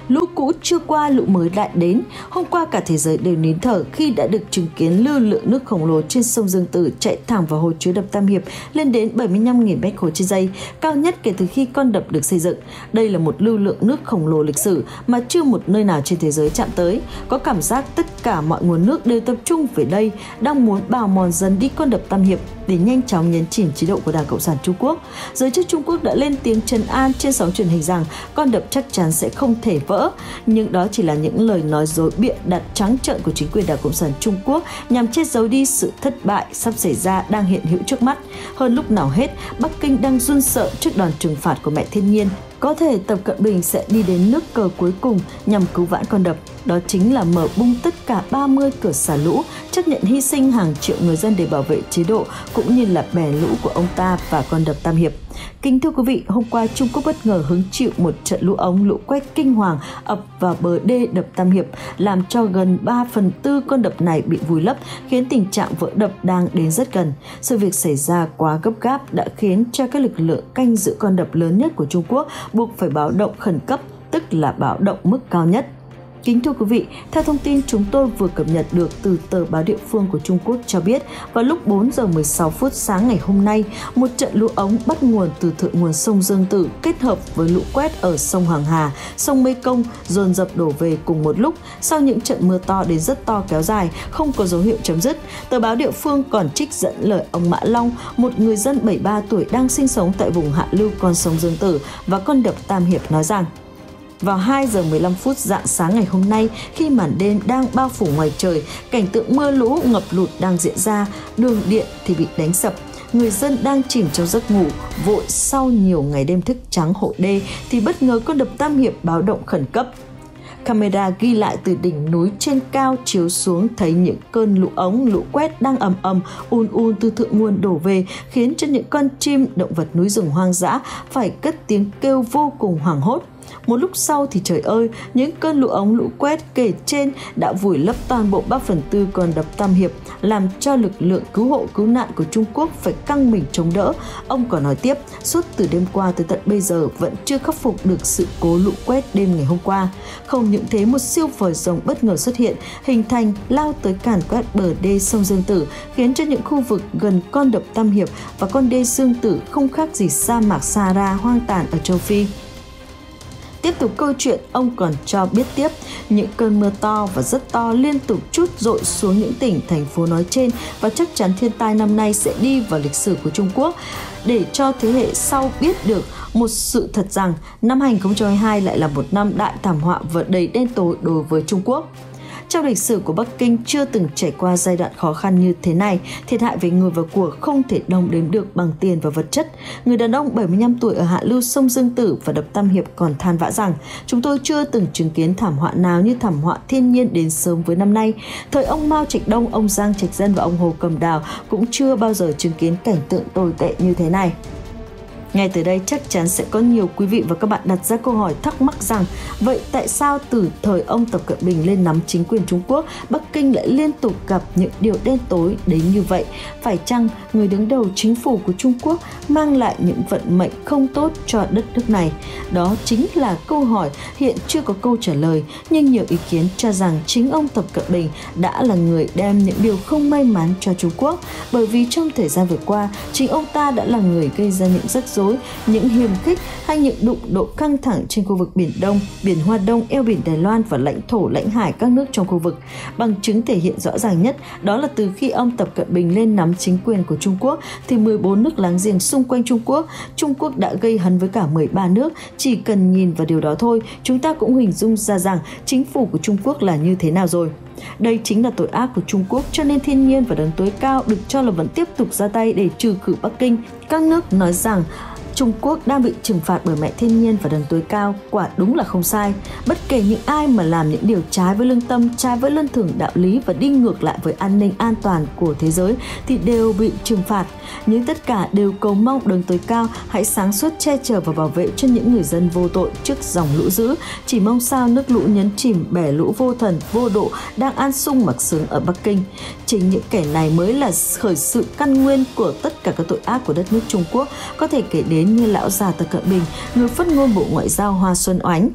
lũ cũ chưa qua lũ mới lại đến. Hôm qua cả thế giới đều nín thở khi đã được chứng kiến lưu lượng nước khổng lồ trên sông Dương Tử chạy thẳng vào hồ chứa đập Tam Hiệp lên đến 75.000 mét khối trên giây, cao nhất kể từ khi con đập được xây dựng. Đây là một lưu lượng nước khổng lồ lịch sử mà chưa một nơi nào trên thế giới chạm tới. Có cảm giác tất cả mọi nguồn nước đều tập trung về đây, đang muốn bào mòn dần đi con đập Tam Hiệp để nhanh chóng nhấn chìm chế độ của Đảng Cộng sản Trung Quốc. Giới chức Trung Quốc đã lên tiếng trấn an trên sóng truyền hình rằng con đập chắc chắn sẽ không thể vỡ, nhưng đó chỉ là những lời nói dối bịa đặt trắng trợn của chính quyền Đảng Cộng sản Trung Quốc nhằm che giấu đi sự thất bại sắp xảy ra đang hiện hữu trước mắt. Hơn lúc nào hết, Bắc Kinh đang run sợ trước đòn trừng phạt của mẹ thiên nhiên. Có thể Tập Cận Bình sẽ đi đến nước cờ cuối cùng nhằm cứu vãn con đập đó chính là mở bung tất cả 30 cửa xả lũ, chấp nhận hy sinh hàng triệu người dân để bảo vệ chế độ cũng như là bè lũ của ông ta và con đập Tam Hiệp. Kính thưa quý vị, hôm qua Trung Quốc bất ngờ hứng chịu một trận lũ ống lũ quét kinh hoàng ập vào bờ đê đập Tam Hiệp, làm cho gần 3 phần tư con đập này bị vùi lấp, khiến tình trạng vỡ đập đang đến rất gần. Sự việc xảy ra quá gấp gáp đã khiến cho các lực lượng canh giữ con đập lớn nhất của Trung Quốc buộc phải báo động khẩn cấp, tức là báo động mức cao nhất. Kính thưa quý vị, theo thông tin chúng tôi vừa cập nhật được từ tờ báo địa phương của Trung Quốc cho biết, vào lúc 4 giờ 16 phút sáng ngày hôm nay, một trận lũ ống bắt nguồn từ thượng nguồn sông Dương Tử kết hợp với lũ quét ở sông Hoàng Hà, sông Mê Công dồn dập đổ về cùng một lúc sau những trận mưa to đến rất to kéo dài, không có dấu hiệu chấm dứt. Tờ báo địa phương còn trích dẫn lời ông Mã Long, một người dân 73 tuổi đang sinh sống tại vùng hạ lưu con sông Dương Tử và con đập Tam Hiệp nói rằng vào 2 giờ 15 phút dạng sáng ngày hôm nay, khi màn đêm đang bao phủ ngoài trời, cảnh tượng mưa lũ ngập lụt đang diễn ra, đường điện thì bị đánh sập, người dân đang chìm trong giấc ngủ, vội sau nhiều ngày đêm thức trắng hộ đê thì bất ngờ con đập Tam Hiệp báo động khẩn cấp. Camera ghi lại từ đỉnh núi trên cao chiếu xuống thấy những cơn lũ ống, lũ quét đang ầm ầm, un un từ thượng nguồn đổ về, khiến cho những con chim, động vật núi rừng hoang dã phải cất tiếng kêu vô cùng hoảng hốt. Một lúc sau thì trời ơi, những cơn lũ ống lũ quét kể trên đã vùi lấp toàn bộ 3 phần tư con đập Tam Hiệp, làm cho lực lượng cứu hộ cứu nạn của Trung Quốc phải căng mình chống đỡ. Ông còn nói tiếp, suốt từ đêm qua tới tận bây giờ vẫn chưa khắc phục được sự cố lũ quét đêm ngày hôm qua. Không những thế, một siêu vòi rồng bất ngờ xuất hiện, hình thành lao tới càn quét bờ đê sông Dương Tử, khiến cho những khu vực gần con đập Tam Hiệp và con đê Dương Tử không khác gì sa mạc Sahara hoang tàn ở châu Phi. Tiếp tục câu chuyện, ông còn cho biết tiếp những cơn mưa to và rất to liên tục chút dội xuống những tỉnh, thành phố nói trên và chắc chắn thiên tai năm nay sẽ đi vào lịch sử của Trung Quốc để cho thế hệ sau biết được một sự thật rằng năm 2022 lại là một năm đại thảm họa và đầy đen tối đối với Trung Quốc. Trong lịch sử của Bắc Kinh chưa từng trải qua giai đoạn khó khăn như thế này, thiệt hại về người và của không thể đong đếm được bằng tiền và vật chất. Người đàn ông 75 tuổi ở hạ lưu sông Dương Tử và đập Tam Hiệp còn than vã rằng chúng tôi chưa từng chứng kiến thảm họa nào như thảm họa thiên nhiên đến sớm với năm nay. Thời ông Mao Trạch Đông, ông Giang Trạch Dân và ông Hồ Cầm Đào cũng chưa bao giờ chứng kiến cảnh tượng tồi tệ như thế này. Ngay từ đây chắc chắn sẽ có nhiều quý vị và các bạn đặt ra câu hỏi thắc mắc rằng vậy tại sao từ thời ông Tập Cận Bình lên nắm chính quyền Trung Quốc, Bắc Kinh lại liên tục gặp những điều đen tối đến như vậy? Phải chăng người đứng đầu chính phủ của Trung Quốc mang lại những vận mệnh không tốt cho đất nước này? Đó chính là câu hỏi hiện chưa có câu trả lời, nhưng nhiều ý kiến cho rằng chính ông Tập Cận Bình đã là người đem những điều không may mắn cho Trung Quốc, bởi vì trong thời gian vừa qua, chính ông ta đã là người gây ra những rắc rối, những hiềm khích hay những đụng độ căng thẳng trên khu vực Biển Đông, Biển Hoa Đông, eo biển Đài Loan và lãnh thổ lãnh hải các nước trong khu vực. Bằng chứng thể hiện rõ ràng nhất đó là từ khi ông Tập Cận Bình lên nắm chính quyền của Trung Quốc thì 14 nước láng giềng xung quanh Trung Quốc, Trung Quốc đã gây hấn với cả 13 nước. Chỉ cần nhìn vào điều đó thôi, chúng ta cũng hình dung ra rằng chính phủ của Trung Quốc là như thế nào rồi. Đây chính là tội ác của Trung Quốc cho nên thiên nhiên và đấng tối cao được cho là vẫn tiếp tục ra tay để trừ khử Bắc Kinh. Các nước nói rằng Trung Quốc đang bị trừng phạt bởi mẹ thiên nhiên và đấng tối cao, quả đúng là không sai. Bất kể những ai mà làm những điều trái với lương tâm, trái với luân thường đạo lý và đi ngược lại với an ninh an toàn của thế giới thì đều bị trừng phạt. Nhưng tất cả đều cầu mong đấng tối cao hãy sáng suốt che chở và bảo vệ cho những người dân vô tội trước dòng lũ dữ. Chỉ mong sao nước lũ nhấn chìm bẻ lũ vô thần, vô độ đang an sung mặc sướng ở Bắc Kinh. Chính những kẻ này mới là khởi sự căn nguyên của tất cả các tội ác của đất nước Trung Quốc, có thể kể đến như lão già Tập Cận Bình, người phát ngôn Bộ Ngoại giao Hoa Xuân Oánh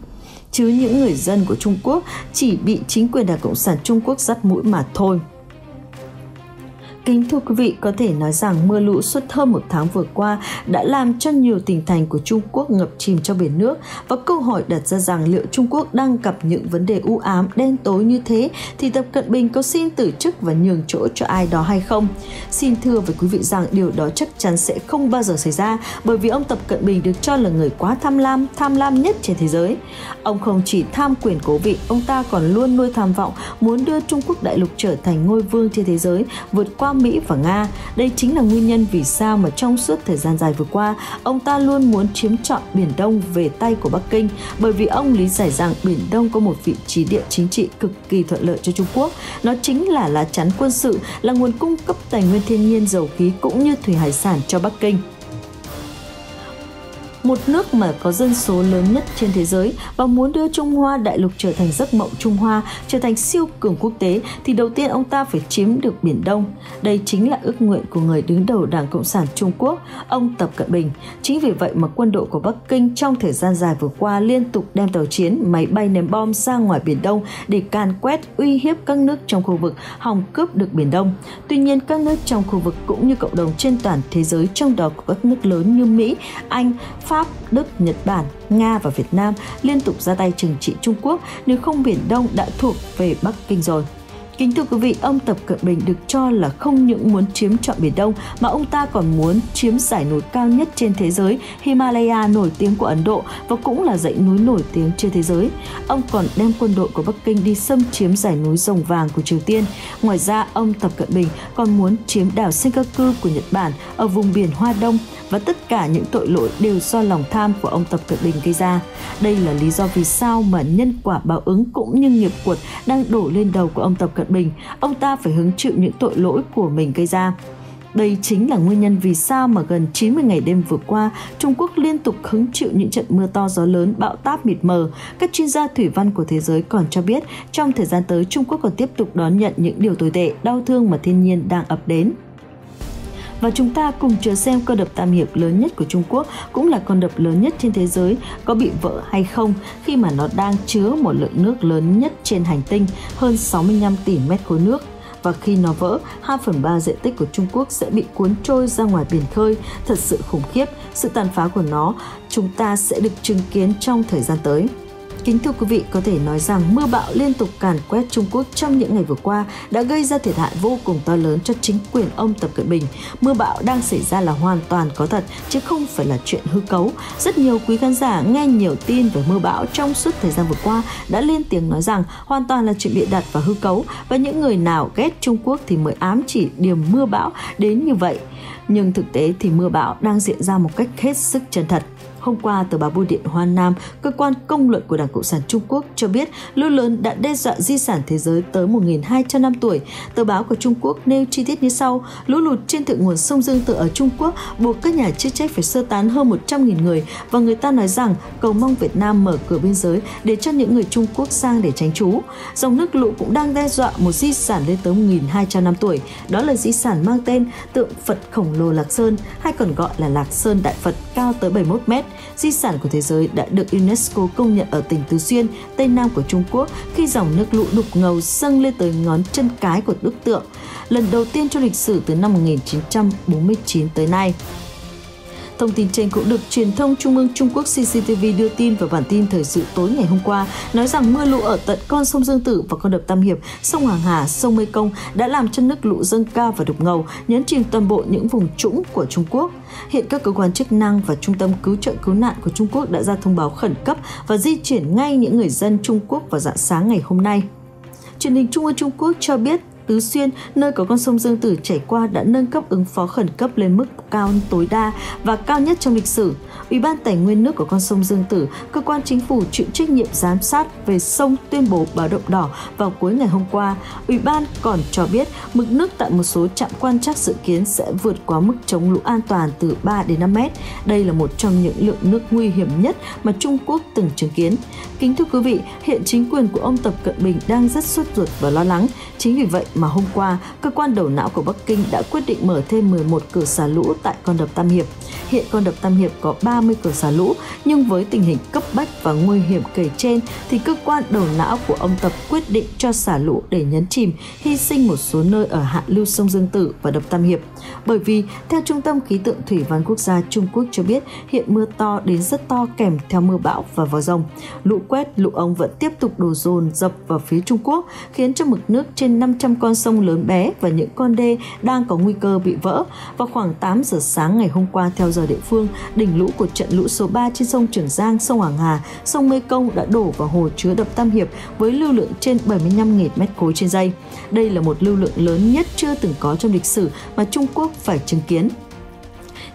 chứ những người dân của Trung Quốc chỉ bị chính quyền Đảng Cộng sản Trung Quốc dắt mũi mà thôi. Kính thưa quý vị, có thể nói rằng mưa lũ suốt hơn một tháng vừa qua đã làm cho nhiều tỉnh thành của Trung Quốc ngập chìm trong biển nước và câu hỏi đặt ra rằng liệu Trung Quốc đang gặp những vấn đề u ám đen tối như thế thì Tập Cận Bình có xin từ chức và nhường chỗ cho ai đó hay không? Xin thưa với quý vị rằng điều đó chắc chắn sẽ không bao giờ xảy ra bởi vì ông Tập Cận Bình được cho là người quá tham lam, tham lam nhất trên thế giới. Ông không chỉ tham quyền cố vị, ông ta còn luôn nuôi tham vọng muốn đưa Trung Quốc đại lục trở thành ngôi vương trên thế giới, vượt qua Mỹ và Nga. Đây chính là nguyên nhân vì sao mà trong suốt thời gian dài vừa qua, ông ta luôn muốn chiếm trọn Biển Đông về tay của Bắc Kinh bởi vì ông lý giải rằng Biển Đông có một vị trí địa chính trị cực kỳ thuận lợi cho Trung Quốc. Nó chính là lá chắn quân sự, là nguồn cung cấp tài nguyên thiên nhiên dầu khí cũng như thủy hải sản cho Bắc Kinh một nước mà có dân số lớn nhất trên thế giới và muốn đưa Trung Hoa đại lục trở thành giấc mộng Trung Hoa, trở thành siêu cường quốc tế thì đầu tiên ông ta phải chiếm được Biển Đông. Đây chính là ước nguyện của người đứng đầu Đảng Cộng sản Trung Quốc, ông Tập Cận Bình. Chính vì vậy mà quân đội của Bắc Kinh trong thời gian dài vừa qua liên tục đem tàu chiến, máy bay ném bom ra ngoài Biển Đông để can quét uy hiếp các nước trong khu vực hòng cướp được Biển Đông. Tuy nhiên các nước trong khu vực cũng như cộng đồng trên toàn thế giới trong đó có các nước lớn như Mỹ, Anh, Pháp Pháp, Đức, Nhật Bản, Nga và Việt Nam liên tục ra tay trừng trị Trung Quốc nếu không Biển Đông đã thuộc về Bắc Kinh rồi. Kính thưa quý vị, ông Tập Cận Bình được cho là không những muốn chiếm trọn Biển Đông mà ông ta còn muốn chiếm giải núi cao nhất trên thế giới Himalaya nổi tiếng của Ấn Độ và cũng là dãy núi nổi tiếng trên thế giới. Ông còn đem quân đội của Bắc Kinh đi xâm chiếm dãy núi rồng vàng của Triều Tiên. Ngoài ra, ông Tập Cận Bình còn muốn chiếm đảo Senkaku của Nhật Bản ở vùng biển Hoa Đông và tất cả những tội lỗi đều do lòng tham của ông Tập Cận Bình gây ra. Đây là lý do vì sao mà nhân quả báo ứng cũng như nghiệp quật đang đổ lên đầu của ông Tập Cận Bình. Ông ta phải hứng chịu những tội lỗi của mình gây ra. Đây chính là nguyên nhân vì sao mà gần 90 ngày đêm vừa qua, Trung Quốc liên tục hứng chịu những trận mưa to gió lớn, bão táp mịt mờ. Các chuyên gia thủy văn của thế giới còn cho biết, trong thời gian tới Trung Quốc còn tiếp tục đón nhận những điều tồi tệ, đau thương mà thiên nhiên đang ập đến và chúng ta cùng chờ xem cơ đập Tam Hiệp lớn nhất của Trung Quốc cũng là con đập lớn nhất trên thế giới có bị vỡ hay không khi mà nó đang chứa một lượng nước lớn nhất trên hành tinh hơn 65 tỷ mét khối nước và khi nó vỡ, 2 phần 3 diện tích của Trung Quốc sẽ bị cuốn trôi ra ngoài biển khơi. Thật sự khủng khiếp, sự tàn phá của nó chúng ta sẽ được chứng kiến trong thời gian tới. Kính thưa quý vị, có thể nói rằng mưa bão liên tục càn quét Trung Quốc trong những ngày vừa qua đã gây ra thiệt hại vô cùng to lớn cho chính quyền ông Tập Cận Bình. Mưa bão đang xảy ra là hoàn toàn có thật chứ không phải là chuyện hư cấu. Rất nhiều quý khán giả nghe nhiều tin về mưa bão trong suốt thời gian vừa qua đã lên tiếng nói rằng hoàn toàn là chuyện bịa đặt và hư cấu và những người nào ghét Trung Quốc thì mới ám chỉ điểm mưa bão đến như vậy. Nhưng thực tế thì mưa bão đang diễn ra một cách hết sức chân thật. Hôm qua, tờ báo Bưu điện Hoa Nam, cơ quan công luận của Đảng Cộng sản Trung Quốc cho biết lũ lớn đã đe dọa di sản thế giới tới 1.200 năm tuổi. Tờ báo của Trung Quốc nêu chi tiết như sau, lũ lụt trên thượng nguồn sông Dương Tử ở Trung Quốc buộc các nhà chức trách phải sơ tán hơn 100.000 người và người ta nói rằng cầu mong Việt Nam mở cửa biên giới để cho những người Trung Quốc sang để tránh trú. Dòng nước lũ cũng đang đe dọa một di sản lên tới 1.200 năm tuổi, đó là di sản mang tên tượng Phật khổng lồ Lạc Sơn hay còn gọi là Lạc Sơn Đại Phật cao tới 71 mét di sản của thế giới đã được UNESCO công nhận ở tỉnh Tứ Xuyên, Tây Nam của Trung Quốc khi dòng nước lũ đục ngầu dâng lên tới ngón chân cái của bức tượng, lần đầu tiên trong lịch sử từ năm 1949 tới nay. Thông tin trên cũng được truyền thông Trung ương Trung Quốc CCTV đưa tin vào bản tin thời sự tối ngày hôm qua, nói rằng mưa lũ ở tận con sông Dương Tử và con đập Tam Hiệp, sông Hoàng Hà, sông Mê Công đã làm cho nước lũ dâng cao và đục ngầu, nhấn chìm toàn bộ những vùng trũng của Trung Quốc. Hiện các cơ quan chức năng và trung tâm cứu trợ cứu nạn của Trung Quốc đã ra thông báo khẩn cấp và di chuyển ngay những người dân Trung Quốc vào dạng sáng ngày hôm nay. Truyền hình Trung ương Trung Quốc cho biết Tứ Xuyên, nơi có con sông Dương Tử chảy qua đã nâng cấp ứng phó khẩn cấp lên mức cao tối đa và cao nhất trong lịch sử. Ủy ban Tài nguyên nước của con sông Dương Tử, cơ quan chính phủ chịu trách nhiệm giám sát về sông tuyên bố báo động đỏ vào cuối ngày hôm qua. Ủy ban còn cho biết mực nước tại một số trạm quan trắc dự kiến sẽ vượt quá mức chống lũ an toàn từ 3 đến 5 mét. Đây là một trong những lượng nước nguy hiểm nhất mà Trung Quốc từng chứng kiến. Kính thưa quý vị, hiện chính quyền của ông Tập Cận Bình đang rất sốt ruột và lo lắng. Chính vì vậy mà hôm qua, cơ quan đầu não của Bắc Kinh đã quyết định mở thêm 11 cửa xả lũ tại con đập Tam Hiệp. Hiện con đập Tam Hiệp có 30 cửa xả lũ, nhưng với tình hình cấp bách và nguy hiểm kể trên thì cơ quan đầu não của ông Tập quyết định cho xả lũ để nhấn chìm, hy sinh một số nơi ở hạ lưu sông Dương Tử và đập Tam Hiệp. Bởi vì, theo Trung tâm Khí tượng Thủy văn Quốc gia Trung Quốc cho biết, hiện mưa to đến rất to kèm theo mưa bão và vòi rồng. Lũ quét, lũ ống vẫn tiếp tục đổ dồn dập vào phía Trung Quốc, khiến cho mực nước trên 500 con sông lớn bé và những con đê đang có nguy cơ bị vỡ. Vào khoảng 8 giờ sáng ngày hôm qua theo giờ địa phương, đỉnh lũ của trận lũ số 3 trên sông Trường Giang, sông Hoàng Hà, sông Mê Công đã đổ vào hồ chứa đập Tam Hiệp với lưu lượng trên 75.000 mét khối trên giây. Đây là một lưu lượng lớn nhất chưa từng có trong lịch sử mà Trung Quốc phải chứng kiến.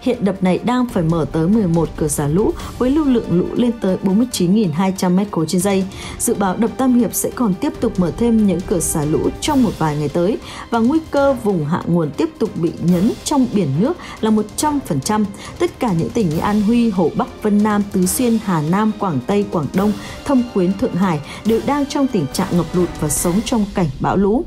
Hiện đập này đang phải mở tới 11 cửa xả lũ với lưu lượng lũ lên tới 49.200 m khối trên giây. Dự báo đập Tam Hiệp sẽ còn tiếp tục mở thêm những cửa xả lũ trong một vài ngày tới và nguy cơ vùng hạ nguồn tiếp tục bị nhấn trong biển nước là 100%. Tất cả những tỉnh như An Huy, Hồ Bắc, Vân Nam, Tứ Xuyên, Hà Nam, Quảng Tây, Quảng Đông, Thâm Quyến, Thượng Hải đều đang trong tình trạng ngập lụt và sống trong cảnh bão lũ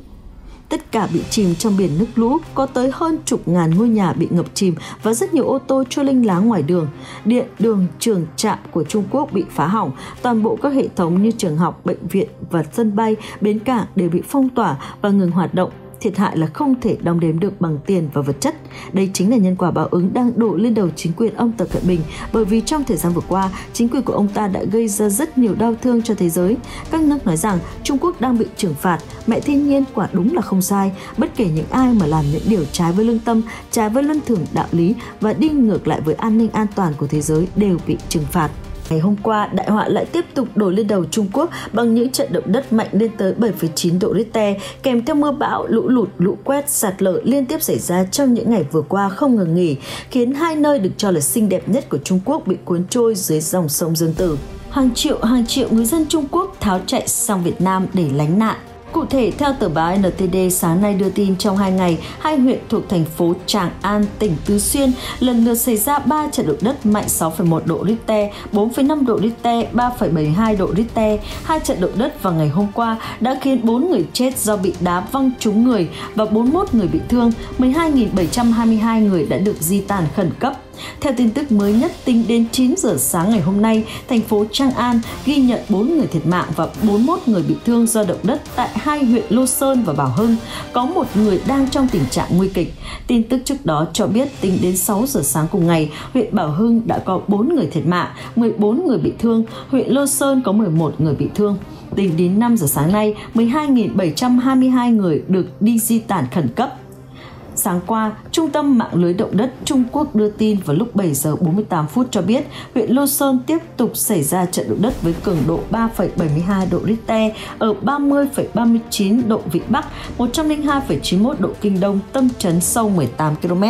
tất cả bị chìm trong biển nước lũ, có tới hơn chục ngàn ngôi nhà bị ngập chìm và rất nhiều ô tô trôi linh láng ngoài đường. Điện, đường, trường, trạm của Trung Quốc bị phá hỏng, toàn bộ các hệ thống như trường học, bệnh viện và sân bay, bến cảng đều bị phong tỏa và ngừng hoạt động thiệt hại là không thể đong đếm được bằng tiền và vật chất. Đây chính là nhân quả báo ứng đang đổ lên đầu chính quyền ông Tập Cận Bình bởi vì trong thời gian vừa qua, chính quyền của ông ta đã gây ra rất nhiều đau thương cho thế giới. Các nước nói rằng Trung Quốc đang bị trừng phạt, mẹ thiên nhiên quả đúng là không sai, bất kể những ai mà làm những điều trái với lương tâm, trái với luân thường đạo lý và đi ngược lại với an ninh an toàn của thế giới đều bị trừng phạt. Ngày hôm qua, đại họa lại tiếp tục đổ lên đầu Trung Quốc bằng những trận động đất mạnh lên tới 7,9 độ Richter, kèm theo mưa bão, lũ lụt, lũ quét, sạt lở liên tiếp xảy ra trong những ngày vừa qua không ngừng nghỉ, khiến hai nơi được cho là xinh đẹp nhất của Trung Quốc bị cuốn trôi dưới dòng sông Dương Tử. Hàng triệu hàng triệu người dân Trung Quốc tháo chạy sang Việt Nam để lánh nạn. Cụ thể, theo tờ báo NTD sáng nay đưa tin trong hai ngày, hai huyện thuộc thành phố Tràng An, tỉnh Tứ Xuyên lần lượt xảy ra 3 trận động đất mạnh 6,1 độ Richter, 4,5 độ Richter, 3,72 độ Richter. Hai trận động đất vào ngày hôm qua đã khiến 4 người chết do bị đá văng trúng người và 41 người bị thương, 12.722 người đã được di tản khẩn cấp theo tin tức mới nhất, tính đến 9 giờ sáng ngày hôm nay, thành phố Trang An ghi nhận 4 người thiệt mạng và 41 người bị thương do động đất tại hai huyện Lô Sơn và Bảo Hưng. Có một người đang trong tình trạng nguy kịch. Tin tức trước đó cho biết tính đến 6 giờ sáng cùng ngày, huyện Bảo Hưng đã có 4 người thiệt mạng, 14 người bị thương, huyện Lô Sơn có 11 người bị thương. Tính đến 5 giờ sáng nay, 12.722 người được đi di tản khẩn cấp Sáng qua, Trung tâm Mạng lưới động đất Trung Quốc đưa tin vào lúc 7 giờ 48 phút cho biết huyện Lô Sơn tiếp tục xảy ra trận động đất với cường độ 3,72 độ Richter ở 30,39 độ Vĩ Bắc, 102,91 độ Kinh Đông, tâm chấn sâu 18 km.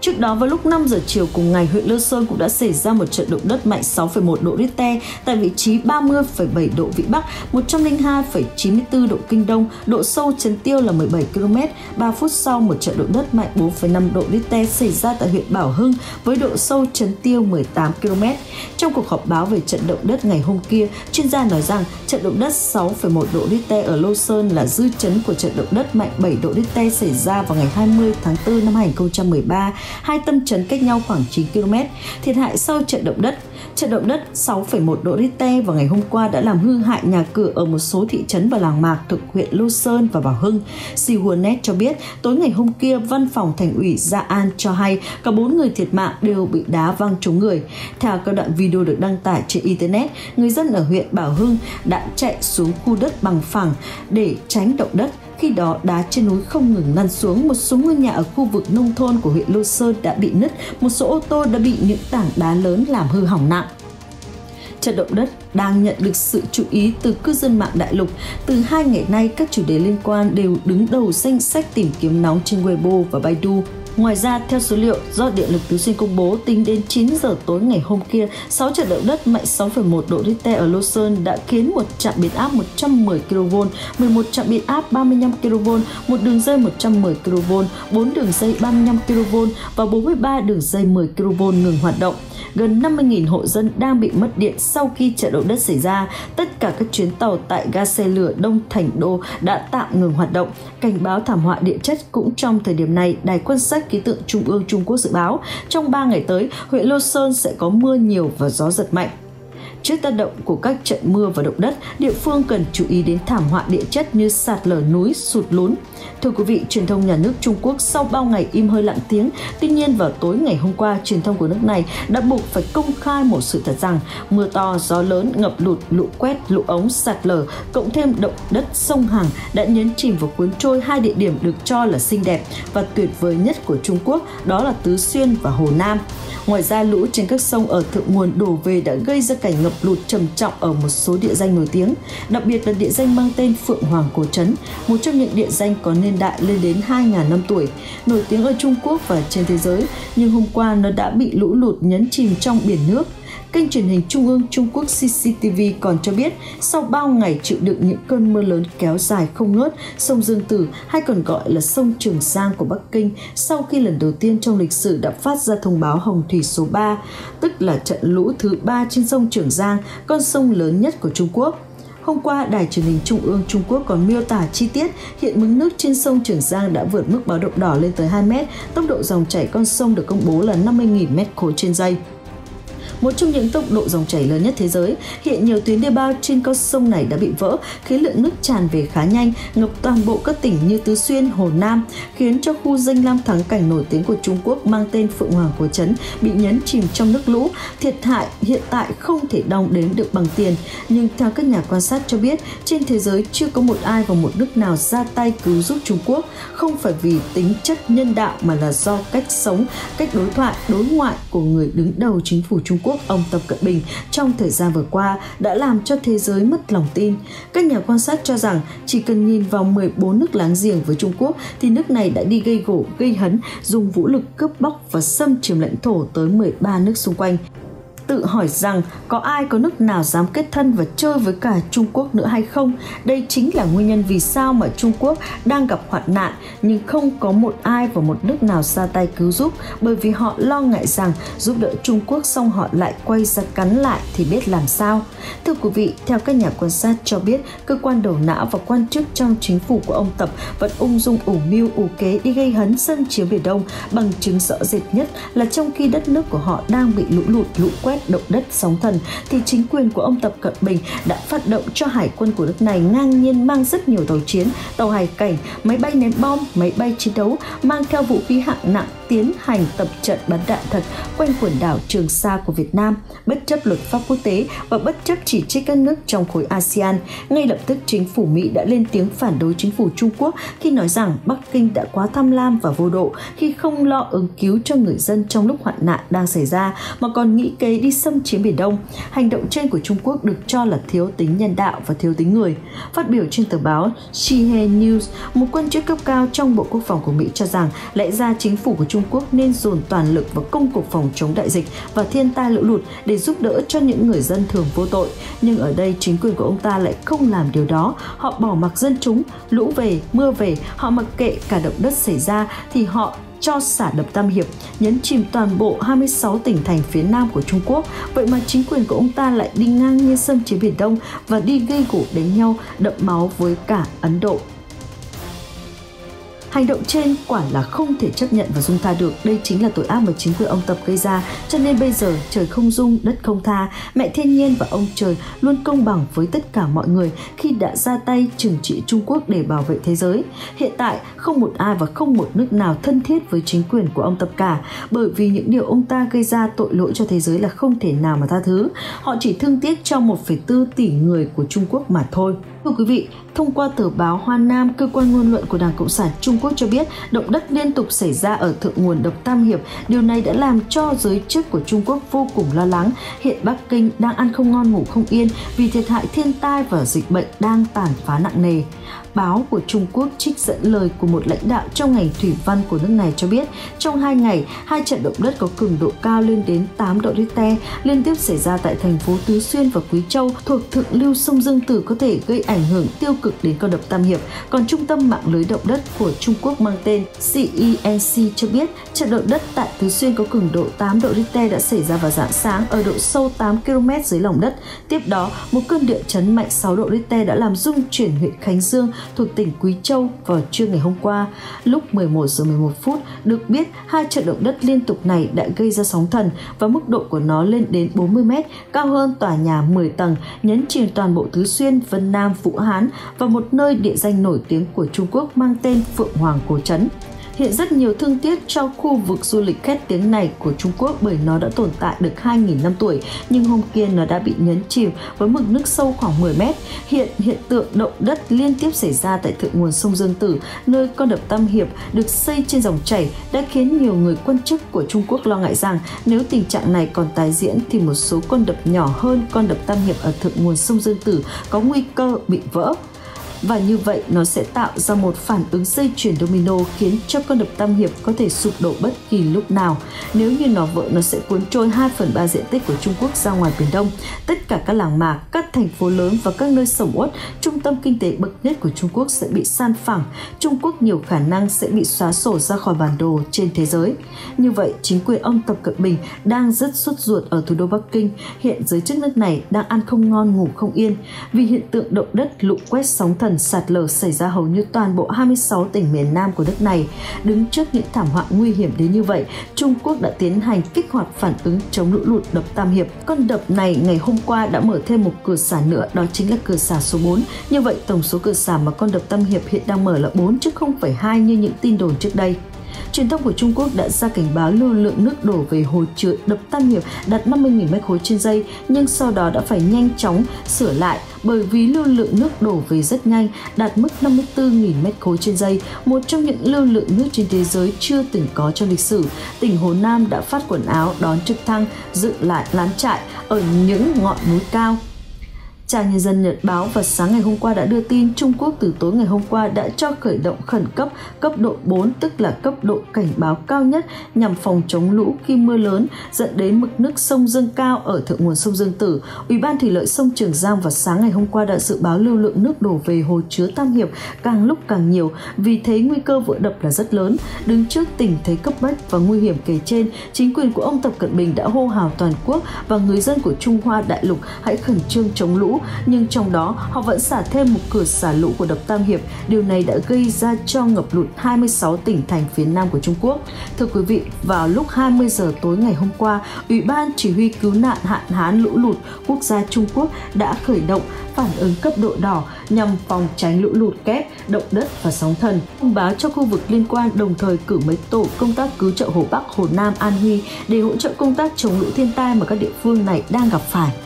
Trước đó vào lúc 5 giờ chiều cùng ngày, huyện Lương Sơn cũng đã xảy ra một trận động đất mạnh 6,1 độ Richter tại vị trí 30,7 độ Vĩ Bắc, 102,94 độ Kinh Đông, độ sâu chấn tiêu là 17 km. 3 phút sau, một trận động đất mạnh 4,5 độ Richter xảy ra tại huyện Bảo Hưng với độ sâu chấn tiêu 18 km. Trong cuộc họp báo về trận động đất ngày hôm kia, chuyên gia nói rằng trận động đất 6,1 độ Richter ở Lô Sơn là dư chấn của trận động đất mạnh 7 độ Richter xảy ra vào ngày 20 tháng 4 năm 2013 hai tâm trấn cách nhau khoảng 9 km. Thiệt hại sau trận động đất Trận động đất 6,1 độ Richter vào ngày hôm qua đã làm hư hại nhà cửa ở một số thị trấn và làng mạc thuộc huyện Lô Sơn và Bảo Hưng. Sihuanet cho biết tối ngày hôm kia văn phòng thành ủy Gia An cho hay cả bốn người thiệt mạng đều bị đá văng trúng người. Theo các đoạn video được đăng tải trên Internet, người dân ở huyện Bảo Hưng đã chạy xuống khu đất bằng phẳng để tránh động đất khi đó, đá trên núi không ngừng lăn xuống, một số ngôi nhà ở khu vực nông thôn của huyện Lô Sơn đã bị nứt, một số ô tô đã bị những tảng đá lớn làm hư hỏng nặng trận động đất đang nhận được sự chú ý từ cư dân mạng đại lục. Từ hai ngày nay, các chủ đề liên quan đều đứng đầu danh sách tìm kiếm nóng trên Weibo và Baidu. Ngoài ra, theo số liệu do Điện lực Tứ Xuyên công bố, tính đến 9 giờ tối ngày hôm kia, 6 trận động đất mạnh 6,1 độ Richter ở Lô Sơn đã khiến một trạm biến áp 110 kV, 11 trạm biến áp 35 kV, một đường dây 110 kV, 4 đường dây 35 kV và 43 đường dây 10 kV ngừng hoạt động gần 50.000 hộ dân đang bị mất điện sau khi trận động đất xảy ra. Tất cả các chuyến tàu tại ga xe lửa Đông Thành Đô đã tạm ngừng hoạt động. Cảnh báo thảm họa địa chất cũng trong thời điểm này, Đài Quân Sách khí tượng Trung ương Trung Quốc dự báo trong 3 ngày tới, huyện Lô Sơn sẽ có mưa nhiều và gió giật mạnh. Trước tác động của các trận mưa và động đất, địa phương cần chú ý đến thảm họa địa chất như sạt lở núi, sụt lún. Thưa quý vị, truyền thông nhà nước Trung Quốc sau bao ngày im hơi lặng tiếng, tuy nhiên vào tối ngày hôm qua, truyền thông của nước này đã buộc phải công khai một sự thật rằng mưa to, gió lớn, ngập lụt, lũ quét, lũ ống, sạt lở, cộng thêm động đất sông Hằng đã nhấn chìm và cuốn trôi hai địa điểm được cho là xinh đẹp và tuyệt vời nhất của Trung Quốc, đó là Tứ Xuyên và Hồ Nam. Ngoài ra, lũ trên các sông ở thượng nguồn đổ về đã gây ra cảnh ngập lụt trầm trọng ở một số địa danh nổi tiếng, đặc biệt là địa danh mang tên Phượng Hoàng Cổ Trấn, một trong những địa danh có niên đại lên đến 2.000 năm tuổi, nổi tiếng ở Trung Quốc và trên thế giới, nhưng hôm qua nó đã bị lũ lụt nhấn chìm trong biển nước. Kênh truyền hình Trung ương Trung Quốc CCTV còn cho biết sau bao ngày chịu đựng những cơn mưa lớn kéo dài không ngớt, sông Dương Tử hay còn gọi là sông Trường Giang của Bắc Kinh sau khi lần đầu tiên trong lịch sử đã phát ra thông báo hồng thủy số 3, tức là trận lũ thứ 3 trên sông Trường Giang, con sông lớn nhất của Trung Quốc. Hôm qua, Đài truyền hình Trung ương Trung Quốc còn miêu tả chi tiết hiện mực nước trên sông Trường Giang đã vượt mức báo động đỏ lên tới 2 mét, tốc độ dòng chảy con sông được công bố là 50.000 mét khối trên giây một trong những tốc độ dòng chảy lớn nhất thế giới. Hiện nhiều tuyến đê bao trên con sông này đã bị vỡ, khiến lượng nước tràn về khá nhanh, ngập toàn bộ các tỉnh như Tứ Xuyên, Hồ Nam, khiến cho khu danh lam thắng cảnh nổi tiếng của Trung Quốc mang tên Phượng Hoàng Cổ Trấn bị nhấn chìm trong nước lũ. Thiệt hại hiện tại không thể đong đếm được bằng tiền, nhưng theo các nhà quan sát cho biết, trên thế giới chưa có một ai và một nước nào ra tay cứu giúp Trung Quốc, không phải vì tính chất nhân đạo mà là do cách sống, cách đối thoại, đối ngoại của người đứng đầu chính phủ Trung Quốc Quốc ông Tập Cận Bình trong thời gian vừa qua đã làm cho thế giới mất lòng tin. Các nhà quan sát cho rằng chỉ cần nhìn vào 14 nước láng giềng với Trung Quốc thì nước này đã đi gây gổ, gây hấn, dùng vũ lực cướp bóc và xâm chiếm lãnh thổ tới 13 nước xung quanh tự hỏi rằng có ai có nước nào dám kết thân và chơi với cả Trung Quốc nữa hay không. Đây chính là nguyên nhân vì sao mà Trung Quốc đang gặp hoạn nạn nhưng không có một ai và một nước nào ra tay cứu giúp bởi vì họ lo ngại rằng giúp đỡ Trung Quốc xong họ lại quay ra cắn lại thì biết làm sao. Thưa quý vị, theo các nhà quan sát cho biết, cơ quan đầu não và quan chức trong chính phủ của ông Tập vẫn ung dung ủ mưu ủ kế đi gây hấn xâm chiếm Biển Đông bằng chứng rõ rệt nhất là trong khi đất nước của họ đang bị lũ lụt, lũ quét, động đất, sóng thần thì chính quyền của ông Tập Cận Bình đã phát động cho hải quân của nước này ngang nhiên mang rất nhiều tàu chiến, tàu hải cảnh, máy bay ném bom, máy bay chiến đấu mang theo vũ khí hạng nặng tiến hành tập trận bắn đạn thật quanh quần đảo Trường Sa của Việt Nam, bất chấp luật pháp quốc tế và bất chấp chỉ trích các nước trong khối ASEAN. Ngay lập tức chính phủ Mỹ đã lên tiếng phản đối chính phủ Trung Quốc khi nói rằng Bắc Kinh đã quá tham lam và vô độ khi không lo ứng cứu cho người dân trong lúc hoạn nạn đang xảy ra mà còn nghĩ kế đi xâm chiếm Biển Đông. Hành động trên của Trung Quốc được cho là thiếu tính nhân đạo và thiếu tính người. Phát biểu trên tờ báo Shihe News, một quan chức cấp cao trong Bộ Quốc phòng của Mỹ cho rằng lẽ ra chính phủ của Trung Quốc nên dồn toàn lực vào công cuộc phòng chống đại dịch và thiên tai lũ lụt để giúp đỡ cho những người dân thường vô tội. Nhưng ở đây chính quyền của ông ta lại không làm điều đó. Họ bỏ mặc dân chúng, lũ về, mưa về, họ mặc kệ cả động đất xảy ra thì họ cho xả đập Tam Hiệp, nhấn chìm toàn bộ 26 tỉnh thành phía nam của Trung Quốc. Vậy mà chính quyền của ông ta lại đi ngang như xâm chiếm Biển Đông và đi gây gổ đánh nhau đậm máu với cả Ấn Độ. Hành động trên quả là không thể chấp nhận và dung tha được. Đây chính là tội ác mà chính quyền ông Tập gây ra. Cho nên bây giờ trời không dung, đất không tha. Mẹ thiên nhiên và ông trời luôn công bằng với tất cả mọi người khi đã ra tay trừng trị Trung Quốc để bảo vệ thế giới. Hiện tại không một ai và không một nước nào thân thiết với chính quyền của ông Tập cả bởi vì những điều ông ta gây ra tội lỗi cho thế giới là không thể nào mà tha thứ. Họ chỉ thương tiếc cho 1,4 tỷ người của Trung Quốc mà thôi. Thưa quý vị, thông qua tờ báo Hoa Nam, cơ quan ngôn luận của Đảng Cộng sản Trung Quốc cho biết động đất liên tục xảy ra ở thượng nguồn đập Tam Hiệp. Điều này đã làm cho giới chức của Trung Quốc vô cùng lo lắng. Hiện Bắc Kinh đang ăn không ngon ngủ không yên vì thiệt hại thiên tai và dịch bệnh đang tàn phá nặng nề báo của Trung Quốc trích dẫn lời của một lãnh đạo trong ngành thủy văn của nước này cho biết trong hai ngày, hai trận động đất có cường độ cao lên đến 8 độ Richter liên tiếp xảy ra tại thành phố Tứ Xuyên và Quý Châu thuộc thượng lưu sông Dương Tử có thể gây ảnh hưởng tiêu cực đến con đập Tam Hiệp. Còn trung tâm mạng lưới động đất của Trung Quốc mang tên CENC cho biết trận động đất tại Tứ Xuyên có cường độ 8 độ Richter đã xảy ra vào dạng sáng ở độ sâu 8 km dưới lòng đất. Tiếp đó, một cơn địa chấn mạnh 6 độ Richter đã làm rung chuyển huyện Khánh Dương thuộc tỉnh Quý Châu vào trưa ngày hôm qua. Lúc 11 giờ 11 phút, được biết hai trận động đất liên tục này đã gây ra sóng thần và mức độ của nó lên đến 40 mét, cao hơn tòa nhà 10 tầng, nhấn chìm toàn bộ Tứ Xuyên, Vân Nam, Vũ Hán và một nơi địa danh nổi tiếng của Trung Quốc mang tên Phượng Hoàng Cổ Trấn. Hiện rất nhiều thương tiếc cho khu vực du lịch khét tiếng này của Trung Quốc bởi nó đã tồn tại được 2.000 năm tuổi, nhưng hôm kia nó đã bị nhấn chìm với mực nước sâu khoảng 10 mét. Hiện hiện tượng động đất liên tiếp xảy ra tại thượng nguồn sông Dương Tử, nơi con đập Tam Hiệp được xây trên dòng chảy đã khiến nhiều người quan chức của Trung Quốc lo ngại rằng nếu tình trạng này còn tái diễn thì một số con đập nhỏ hơn con đập Tam Hiệp ở thượng nguồn sông Dương Tử có nguy cơ bị vỡ và như vậy nó sẽ tạo ra một phản ứng dây chuyển domino khiến cho con đập Tam Hiệp có thể sụp đổ bất kỳ lúc nào. Nếu như nó vỡ nó sẽ cuốn trôi 2 phần 3 diện tích của Trung Quốc ra ngoài Biển Đông. Tất cả các làng mạc, các thành phố lớn và các nơi sầm uất, trung tâm kinh tế bậc nhất của Trung Quốc sẽ bị san phẳng. Trung Quốc nhiều khả năng sẽ bị xóa sổ ra khỏi bản đồ trên thế giới. Như vậy, chính quyền ông Tập Cận Bình đang rất sốt ruột ở thủ đô Bắc Kinh. Hiện giới chức nước này đang ăn không ngon ngủ không yên vì hiện tượng động đất, lũ quét, sóng thần thần sạt lở xảy ra hầu như toàn bộ 26 tỉnh miền Nam của nước này. Đứng trước những thảm họa nguy hiểm đến như vậy, Trung Quốc đã tiến hành kích hoạt phản ứng chống lũ lụt đập Tam Hiệp. Con đập này ngày hôm qua đã mở thêm một cửa xả nữa, đó chính là cửa xả số 4. Như vậy, tổng số cửa xả mà con đập Tam Hiệp hiện đang mở là 4 chứ không phải 2 như những tin đồn trước đây. Truyền thông của Trung Quốc đã ra cảnh báo lưu lượng nước đổ về hồ chứa đập Tam Hiệp đạt 50.000 mét khối trên giây, nhưng sau đó đã phải nhanh chóng sửa lại bởi vì lưu lượng nước đổ về rất nhanh, đạt mức 54.000 mét khối trên giây, một trong những lưu lượng nước trên thế giới chưa từng có trong lịch sử. Tỉnh Hồ Nam đã phát quần áo đón trực thăng dựng lại lán trại ở những ngọn núi cao Trang Nhân dân Nhật báo vào sáng ngày hôm qua đã đưa tin Trung Quốc từ tối ngày hôm qua đã cho khởi động khẩn cấp cấp độ 4 tức là cấp độ cảnh báo cao nhất nhằm phòng chống lũ khi mưa lớn dẫn đến mực nước sông dâng cao ở thượng nguồn sông Dương Tử. Ủy ban Thủy lợi sông Trường Giang vào sáng ngày hôm qua đã dự báo lưu lượng nước đổ về hồ chứa Tam Hiệp càng lúc càng nhiều, vì thế nguy cơ vỡ đập là rất lớn. Đứng trước tình thế cấp bách và nguy hiểm kể trên, chính quyền của ông Tập Cận Bình đã hô hào toàn quốc và người dân của Trung Hoa đại lục hãy khẩn trương chống lũ lũ, nhưng trong đó họ vẫn xả thêm một cửa xả lũ của đập Tam Hiệp. Điều này đã gây ra cho ngập lụt 26 tỉnh thành phía nam của Trung Quốc. Thưa quý vị, vào lúc 20 giờ tối ngày hôm qua, Ủy ban Chỉ huy Cứu nạn hạn hán lũ lụt quốc gia Trung Quốc đã khởi động phản ứng cấp độ đỏ nhằm phòng tránh lũ lụt kép, động đất và sóng thần. Thông báo cho khu vực liên quan đồng thời cử mấy tổ công tác cứu trợ Hồ Bắc, Hồ Nam, An Huy để hỗ trợ công tác chống lũ thiên tai mà các địa phương này đang gặp phải.